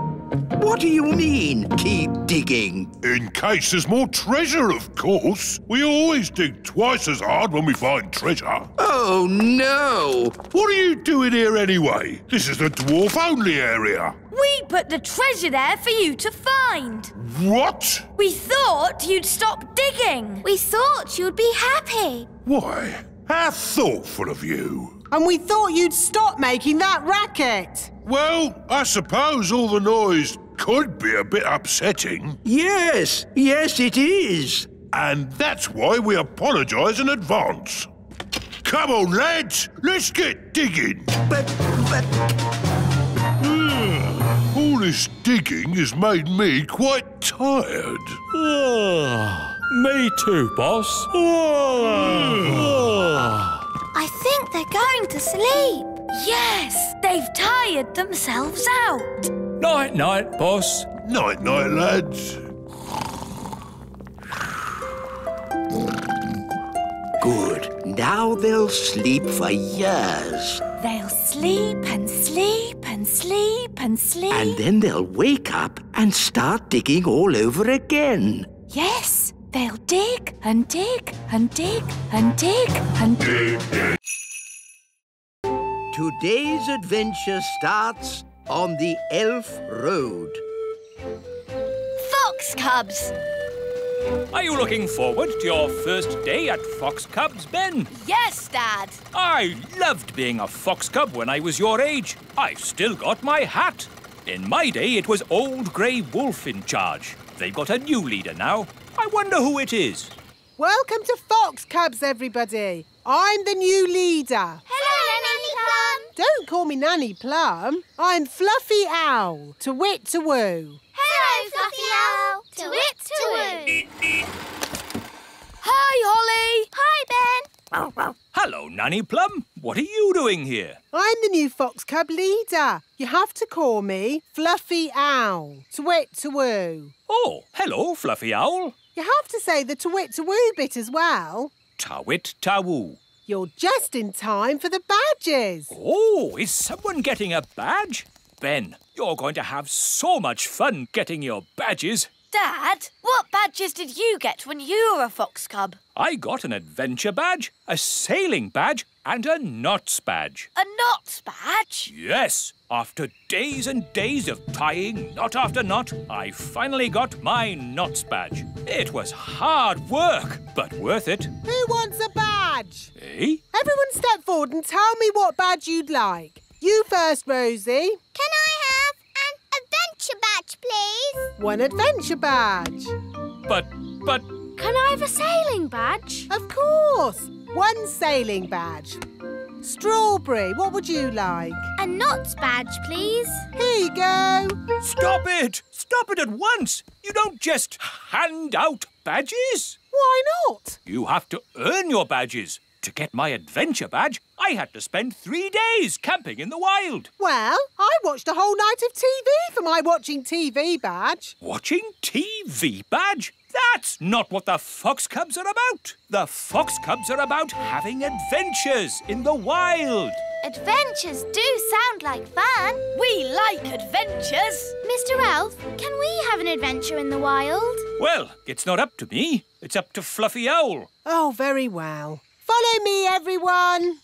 What do you mean, keep digging? In case there's more treasure, of course. We always dig twice as hard when we find treasure. Oh, no! What are you doing here anyway? This is the dwarf-only area. We put the treasure there for you to find. What? We thought you'd stop digging. We thought you'd be happy. Why? How thoughtful of you. And we thought you'd stop making that racket. Well, I suppose all the noise could be a bit upsetting. Yes, yes, it is. And that's why we apologise in advance. Come on, lads, let's get digging. But, but, hmm, All this digging has made me quite tired. Ah, me too, boss. Ah, hmm. ah. I think they're going to sleep. Yes, they've tired themselves out. Night, night, boss. Night, night, lads. good. Now they'll sleep for years. They'll sleep and sleep and sleep and sleep. And then they'll wake up and start digging all over again. Yes, they'll dig and dig and dig and dig and dig. Dig. Today's adventure starts on the Elf Road. Fox Cubs! Are you looking forward to your first day at Fox Cubs, Ben? Yes, Dad. I loved being a fox cub when I was your age. I've still got my hat. In my day, it was Old Grey Wolf in charge. They've got a new leader now. I wonder who it is. Welcome to Fox Cubs, everybody. I'm the new leader. Hello, Nanny Plum. Don't call me Nanny Plum. I'm Fluffy Owl, to wit to woo. Hello, Fluffy Owl. To wit to woo. Hi, Holly. Hi, Ben. Hello, Nanny Plum. What are you doing here? I'm the new Fox Cub leader. You have to call me Fluffy Owl, to wit to woo. Oh, hello, Fluffy Owl. You have to say the to wit to woo bit as well. Tawit Tawoo. You're just in time for the badges. Oh, is someone getting a badge? Ben, you're going to have so much fun getting your badges. Dad, what badges did you get when you were a fox cub? I got an adventure badge, a sailing badge, and a knots badge. A knots badge? Yes. After days and days of tying knot after knot, I finally got my knots badge. It was hard work, but worth it. Who wants a badge? Eh? Everyone step forward and tell me what badge you'd like. You first, Rosie. Can I have an adventure badge, please? One adventure badge. But, but... Can I have a sailing badge? Of course. One sailing badge. Strawberry, what would you like? A knots badge, please. Here you go. Stop it! Stop it at once! You don't just hand out badges. Why not? You have to earn your badges. To get my adventure badge, I had to spend three days camping in the wild. Well, I watched a whole night of TV for my watching TV badge. Watching TV badge? That's not what the Fox Cubs are about. The Fox Cubs are about having adventures in the wild. Adventures do sound like fun. We like adventures. Mr. Elf, can we have an adventure in the wild? Well, it's not up to me. It's up to Fluffy Owl. Oh, very well. Follow me, everyone.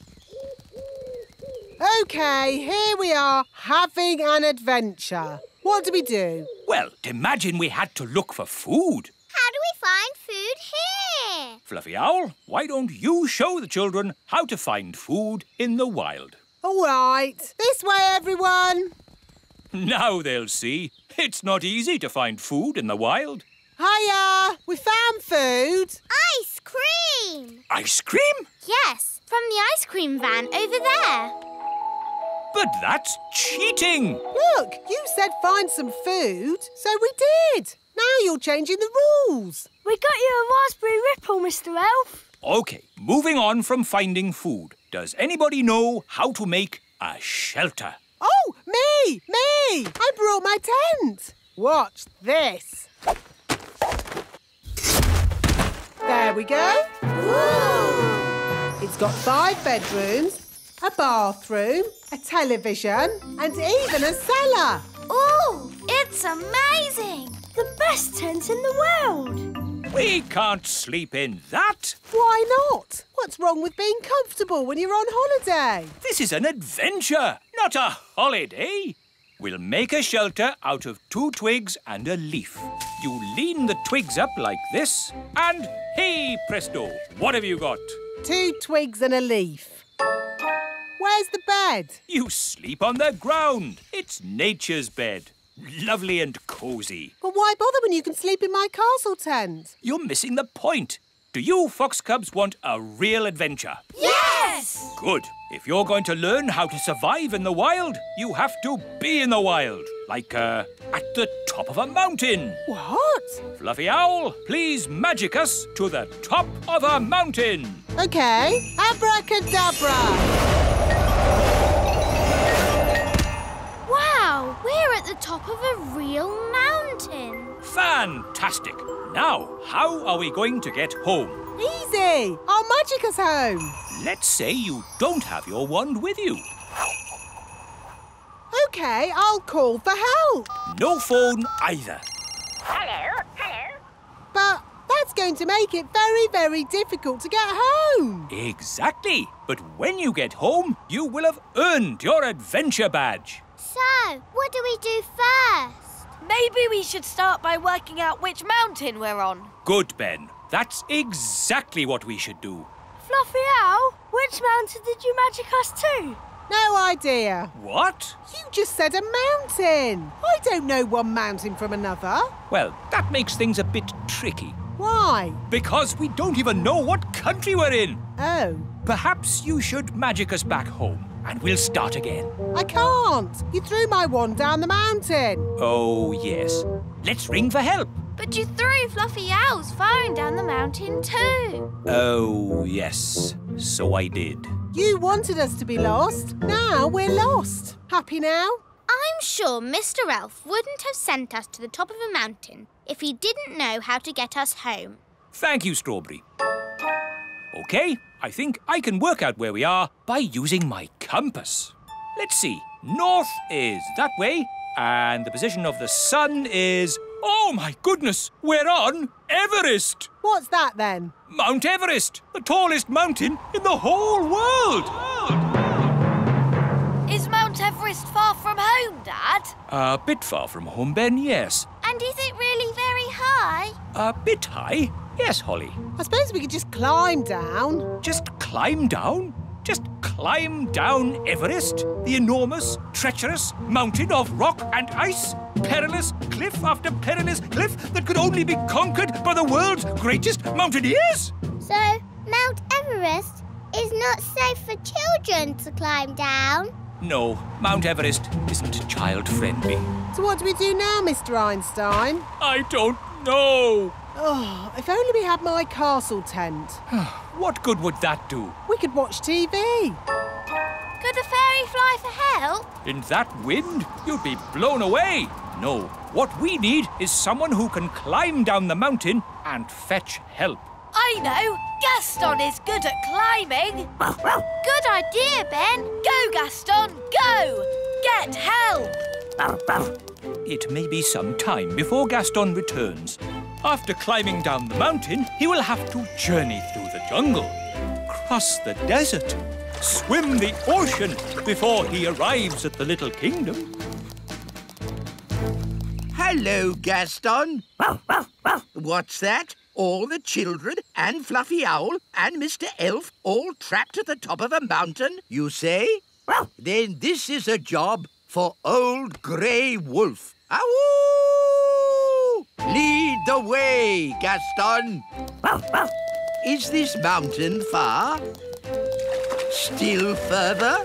OK, here we are, having an adventure. What do we do? Well, imagine we had to look for food. How do we find food here? Fluffy Owl, why don't you show the children how to find food in the wild? All right. This way, everyone. Now they'll see. It's not easy to find food in the wild. Hiya! We found food. Ice cream! Ice cream? Yes, from the ice cream van over there. But that's cheating. Look, you said find some food, so we did. Now you're changing the rules. We got you a raspberry ripple, Mr. Elf. OK, moving on from finding food. Does anybody know how to make a shelter? Oh, me! Me! I brought my tent. Watch this. There we go. It's got five bedrooms, a bathroom, a television, and even a cellar. Oh, it's amazing! The best tent in the world. We can't sleep in that. Why not? What's wrong with being comfortable when you're on holiday? This is an adventure, not a holiday. We'll make a shelter out of two twigs and a leaf. You lean the twigs up like this, and hey presto, what have you got? Two twigs and a leaf. Where's the bed? You sleep on the ground. It's nature's bed. Lovely and cosy. But why bother when you can sleep in my castle tent? You're missing the point. Do you Fox Cubs want a real adventure? Yes! Good. If you're going to learn how to survive in the wild, you have to be in the wild. Like, uh, at the top of a mountain. What? Fluffy Owl, please magic us to the top of a mountain. OK. Abracadabra. Wow, we're at the top of a real mountain. Fantastic. Now, how are we going to get home? Easy! I'll magic us home. Let's say you don't have your wand with you. OK, I'll call for help. No phone either. Hello, hello. But that's going to make it very, very difficult to get home. Exactly. But when you get home, you will have earned your adventure badge. So, what do we do first? Maybe we should start by working out which mountain we're on. Good, Ben. That's exactly what we should do. Fluffy Owl, which mountain did you magic us to? No idea. What? You just said a mountain. I don't know one mountain from another. Well, that makes things a bit tricky. Why? Because we don't even know what country we're in. Oh. Perhaps you should magic us back home and we'll start again. I can't. You threw my wand down the mountain. Oh, yes. Let's ring for help. But you threw Fluffy Owl's phone down the mountain too. Oh, yes. So I did. You wanted us to be lost. Now we're lost. Happy now? I'm sure Mr. Elf wouldn't have sent us to the top of a mountain if he didn't know how to get us home. Thank you, Strawberry. OK, I think I can work out where we are by using my compass. Let's see. North is that way, and the position of the sun is... Oh, my goodness! We're on Everest! What's that, then? Mount Everest, the tallest mountain in the whole world! Is Mount Everest far from home, Dad? A bit far from home, Ben, yes. And is it really very high? A bit high, yes, Holly. I suppose we could just climb down. Just climb down? Just climb down Everest, the enormous, treacherous mountain of rock and ice? Perilous cliff after perilous cliff that could only be conquered by the world's greatest mountaineers? So, Mount Everest is not safe for children to climb down. No, Mount Everest isn't child-friendly. So what do we do now, Mr. Einstein? I don't know. Oh, if only we had my castle tent. (sighs) what good would that do? We could watch TV. Could a fairy fly for help? In that wind, you'd be blown away. No, what we need is someone who can climb down the mountain and fetch help. I know! Gaston is good at climbing! Good idea, Ben! Go, Gaston, go! Get help! It may be some time before Gaston returns. After climbing down the mountain, he will have to journey through the jungle, cross the desert, swim the ocean before he arrives at the little kingdom. Hello, Gaston. What's that? All the children and Fluffy Owl and Mr. Elf all trapped at the top of a mountain, you say? Well. Then this is a job for Old Grey Wolf. Awoo! Lead the way, Gaston. Is this mountain far? Still further?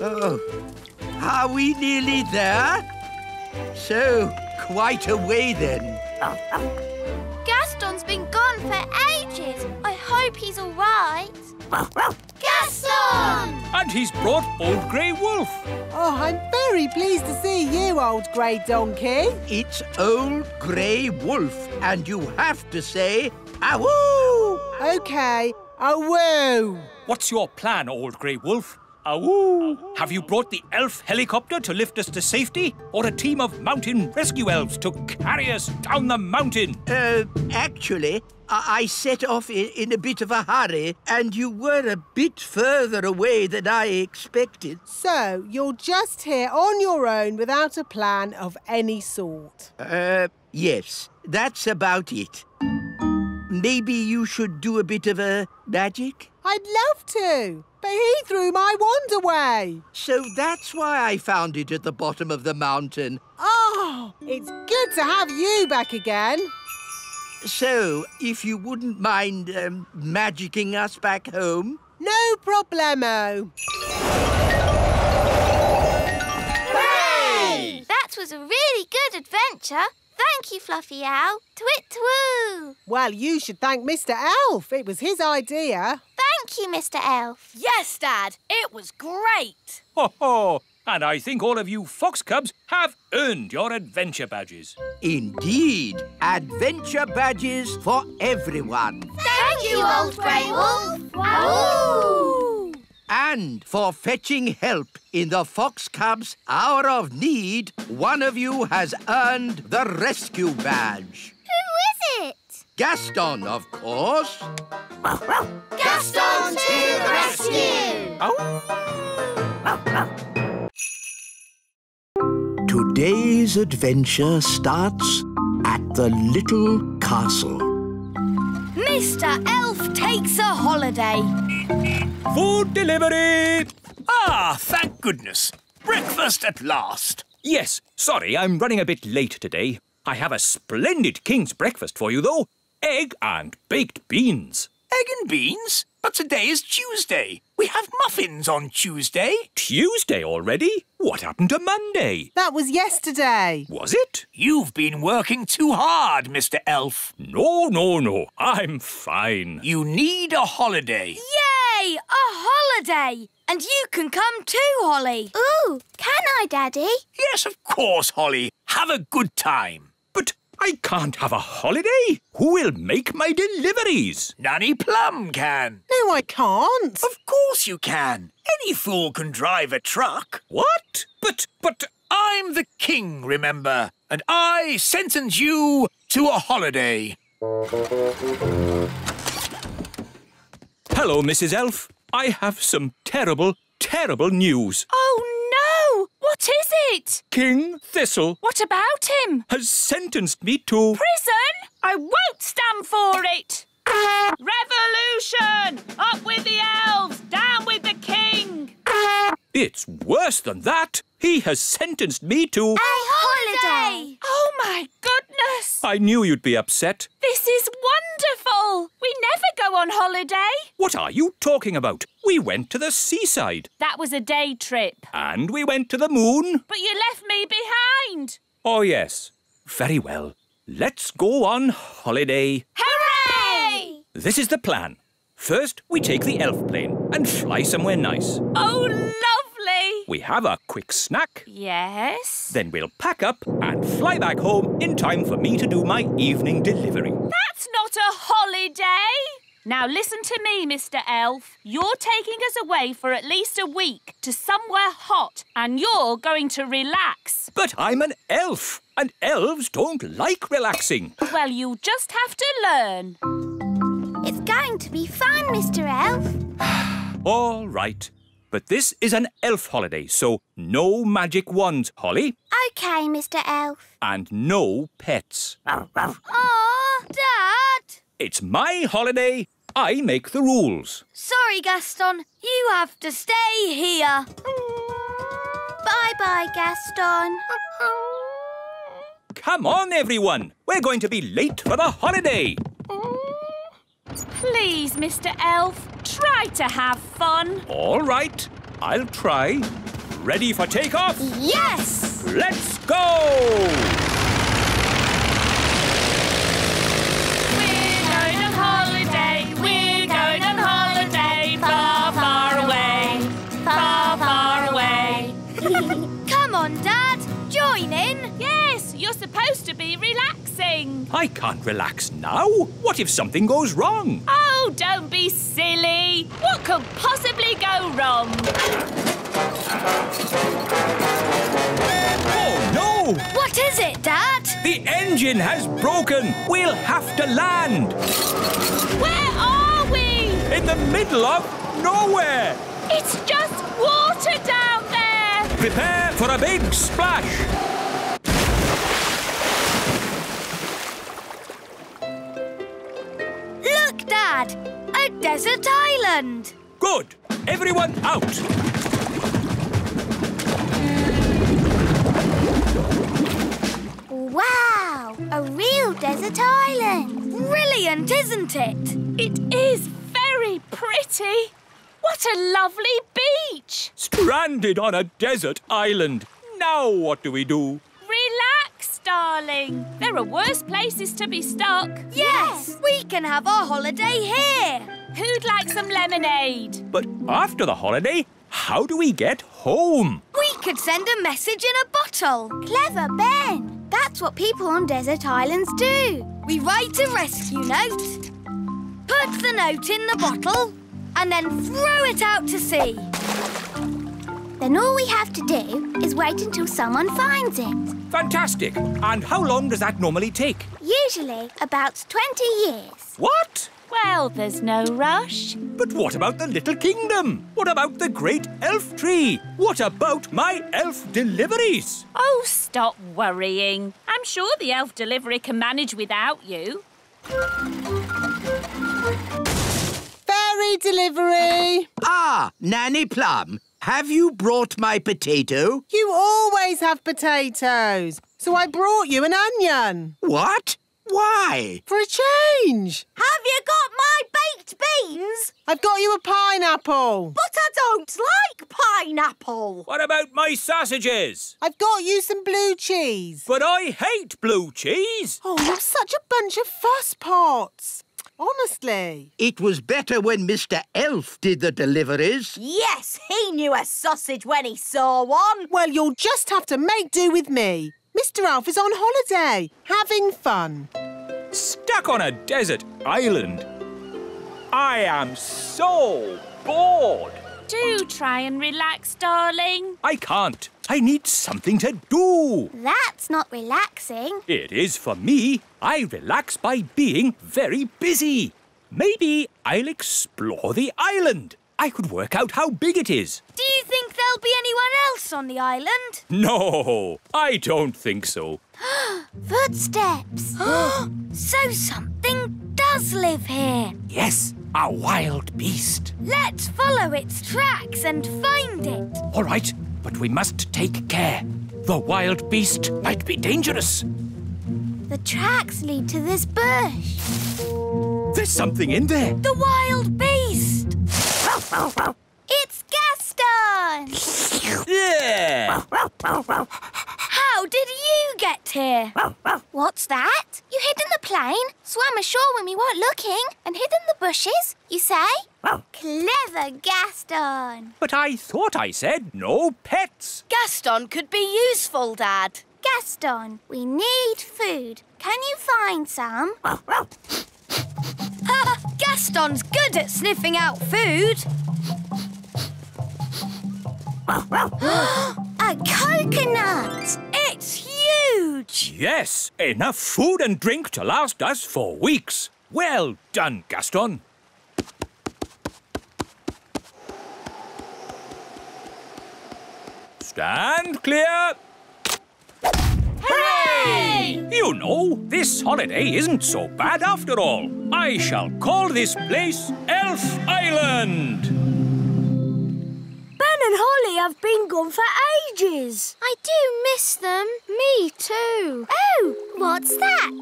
Oh, are we nearly there? So, quite a way then. Gaston's been gone for ages. I hope he's all right. Gaston! And he's brought Old Grey Wolf. Oh, I'm very pleased to see you, old grey donkey. It's Old Grey Wolf, and you have to say, awoo! OK, awoo. What's your plan, Old Grey Wolf? Awoo! Have you brought the elf helicopter to lift us to safety? Or a team of mountain rescue elves to carry us down the mountain? Uh, actually, I, I set off in, in a bit of a hurry, and you were a bit further away than I expected. So, you're just here on your own without a plan of any sort? Uh, yes, that's about it. Maybe you should do a bit of a magic? I'd love to, but he threw my wand away. So that's why I found it at the bottom of the mountain. Oh, it's good to have you back again. So, if you wouldn't mind um, magicking us back home? No problemo. Hooray! That was a really good adventure. Thank you, Fluffy Owl. Twit twoo! Well, you should thank Mr. Elf. It was his idea. Thank you, Mr. Elf. Yes, Dad. It was great. Ho ho! And I think all of you fox cubs have earned your adventure badges. Indeed, adventure badges for everyone. Thank you, Old Grey Wolf. Wow. And for fetching help in the Fox Cub's hour of need, one of you has earned the rescue badge. Who is it? Gaston, of course. Gaston to the rescue! Today's adventure starts at the little castle. Mr. Elf takes a holiday. Food delivery! Ah, thank goodness. Breakfast at last. Yes, sorry, I'm running a bit late today. I have a splendid king's breakfast for you, though. Egg and baked beans. Egg and beans? But today is Tuesday. We have muffins on Tuesday. Tuesday already? What happened to Monday? That was yesterday. Was it? You've been working too hard, Mr. Elf. No, no, no. I'm fine. You need a holiday. Yay! A holiday! And you can come too, Holly. Ooh, can I, Daddy? Yes, of course, Holly. Have a good time. But I can't have a holiday. Who will make my deliveries? Nanny Plum can. No, I can't. Of course you can. Any fool can drive a truck. What? But, but... I'm the king, remember, and I sentence you to a holiday. Hello, Mrs. Elf. I have some terrible, terrible news. Oh, no! What is it? King Thistle What about him? has sentenced me to... Prison? I won't stand for it! Revolution! Up with the elves! Down with the king! It's worse than that. He has sentenced me to... A holiday! Oh, my goodness! I knew you'd be upset. This is wonderful! We never go on holiday. What are you talking about? We went to the seaside. That was a day trip. And we went to the moon. But you left me behind. Oh, yes. Very well. Let's go on holiday. Hooray! This is the plan. First, we take the elf plane and fly somewhere nice. Oh, lovely! We have a quick snack. Yes? Then we'll pack up and fly back home in time for me to do my evening delivery. That's not a holiday! Now listen to me, Mr. Elf. You're taking us away for at least a week to somewhere hot and you're going to relax. But I'm an elf, and elves don't like relaxing. Well, you just have to learn. It's going to be fun, Mr. Elf. (sighs) All right. But this is an elf holiday, so no magic wands, Holly, Okay, Mr. Elf. and no pets. Aw, Dad! It's my holiday. I make the rules. Sorry, Gaston. You have to stay here. Bye-bye, Gaston. Come on, everyone. We're going to be late for the holiday. Please, Mr. Elf, try to have fun. All right. I'll try. Ready for takeoff? Yes! Let's go! Relaxing. I can't relax now. What if something goes wrong? Oh, don't be silly. What could possibly go wrong? Oh, no! What is it, Dad? The engine has broken. We'll have to land Where are we? in the middle of nowhere. It's just water down there. Prepare for a big splash. Dad. A desert island. Good. Everyone out. Wow, a real desert island. Brilliant, isn't it? It is very pretty. What a lovely beach. Stranded on a desert island. Now what do we do? Relax, darling. There are worse places to be stuck. Yes, we can have our holiday here. Who'd like some lemonade? But after the holiday, how do we get home? We could send a message in a bottle. Clever, Ben. That's what people on desert islands do. We write a rescue note, put the note in the bottle, and then throw it out to sea. Then all we have to do is wait until someone finds it. Fantastic. And how long does that normally take? Usually about 20 years. What? Well, there's no rush. But what about the little kingdom? What about the great elf tree? What about my elf deliveries? Oh, stop worrying. I'm sure the elf delivery can manage without you. Fairy delivery. Ah, Nanny Plum, have you brought my potato? You always have potatoes. So I brought you an onion. What? Why? For a change. Have you got my baked beans? I've got you a pineapple. But I don't like pineapple. What about my sausages? I've got you some blue cheese. But I hate blue cheese. Oh, you're such a bunch of fusspots. Honestly. It was better when Mr. Elf did the deliveries. Yes, he knew a sausage when he saw one. Well, you'll just have to make do with me. Mr. Elf is on holiday, having fun. Stuck on a desert island. I am so bored. Do try and relax, darling. I can't. I need something to do. That's not relaxing. It is for me. I relax by being very busy. Maybe I'll explore the island. I could work out how big it is. Do you think there'll be anyone else on the island? No, I don't think so. (gasps) Footsteps. (gasps) so something does live here. Yes, a wild beast. Let's follow its tracks and find it. All right, but we must take care. The wild beast might be dangerous. The tracks lead to this bush. There's something in there. The wild beast. It's Gaston! Yeah! How did you get here? What's that? You hid in the plane, swam ashore when we weren't looking, and hid in the bushes, you say? Clever Gaston! But I thought I said no pets. Gaston could be useful, Dad. Gaston, we need food. Can you find some? Ha! (laughs) Gaston's good at sniffing out food. (gasps) A coconut! It's huge! Yes, enough food and drink to last us for weeks. Well done, Gaston. Stand clear. Hooray! You know, this holiday isn't so bad after all. I shall call this place Elf Island. Ben and Holly have been gone for ages. I do miss them. Me too. Oh, what's that?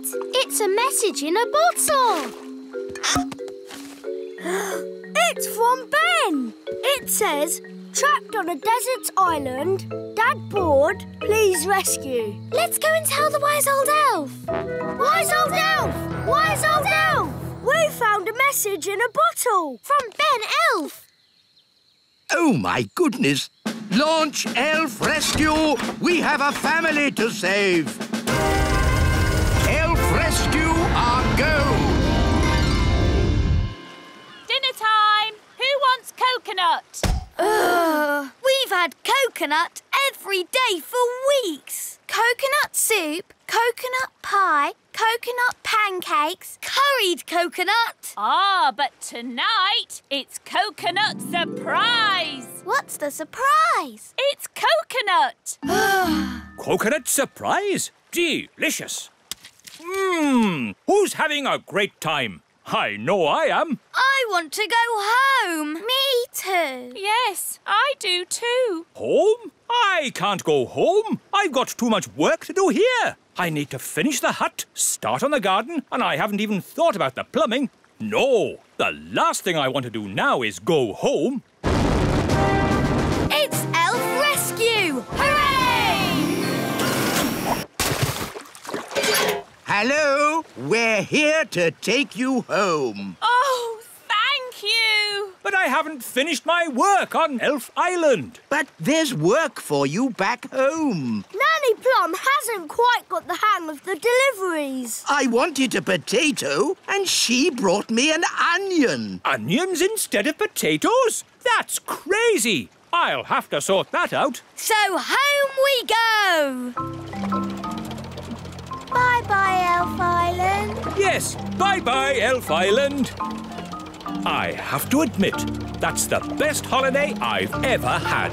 It's a message in a bottle. (gasps) it's from Ben. It says, trapped on a desert island, dad bored, please rescue. Let's go and tell the wise old elf. Wise old elf! Wise old elf! We found a message in a bottle. From Ben Elf. Oh, my goodness. Launch Elf Rescue. We have a family to save. Elf Rescue, our go. Dinner time. Who wants coconut? Ugh, we've had coconut every day for weeks. Coconut soup, coconut pie, coconut pancakes, Curried coconut. Ah, but tonight it's coconut surprise. What's the surprise? It's coconut. (sighs) Coconut surprise? Delicious. Mmm, who's having a great time? I know I am. I want to go home. Me too. Yes, I do too. Home? I can't go home. I've got too much work to do here. I need to finish the hut, start on the garden, and I haven't even thought about the plumbing. No, the last thing I want to do now is go home. Hello, we're here to take you home. Oh, thank you. But but I haven't finished my work on Elf Island. But there's work for you back home. Nanny Plum hasn't quite got the hang of the deliveries. I wanted a potato, and she brought me an onion. Onions instead of potatoes? That's crazy. I'll have to sort that out. So home we go. Bye-bye, Elf Island. Yes, bye-bye, Elf Island. I have to admit, that's the best holiday I've ever had.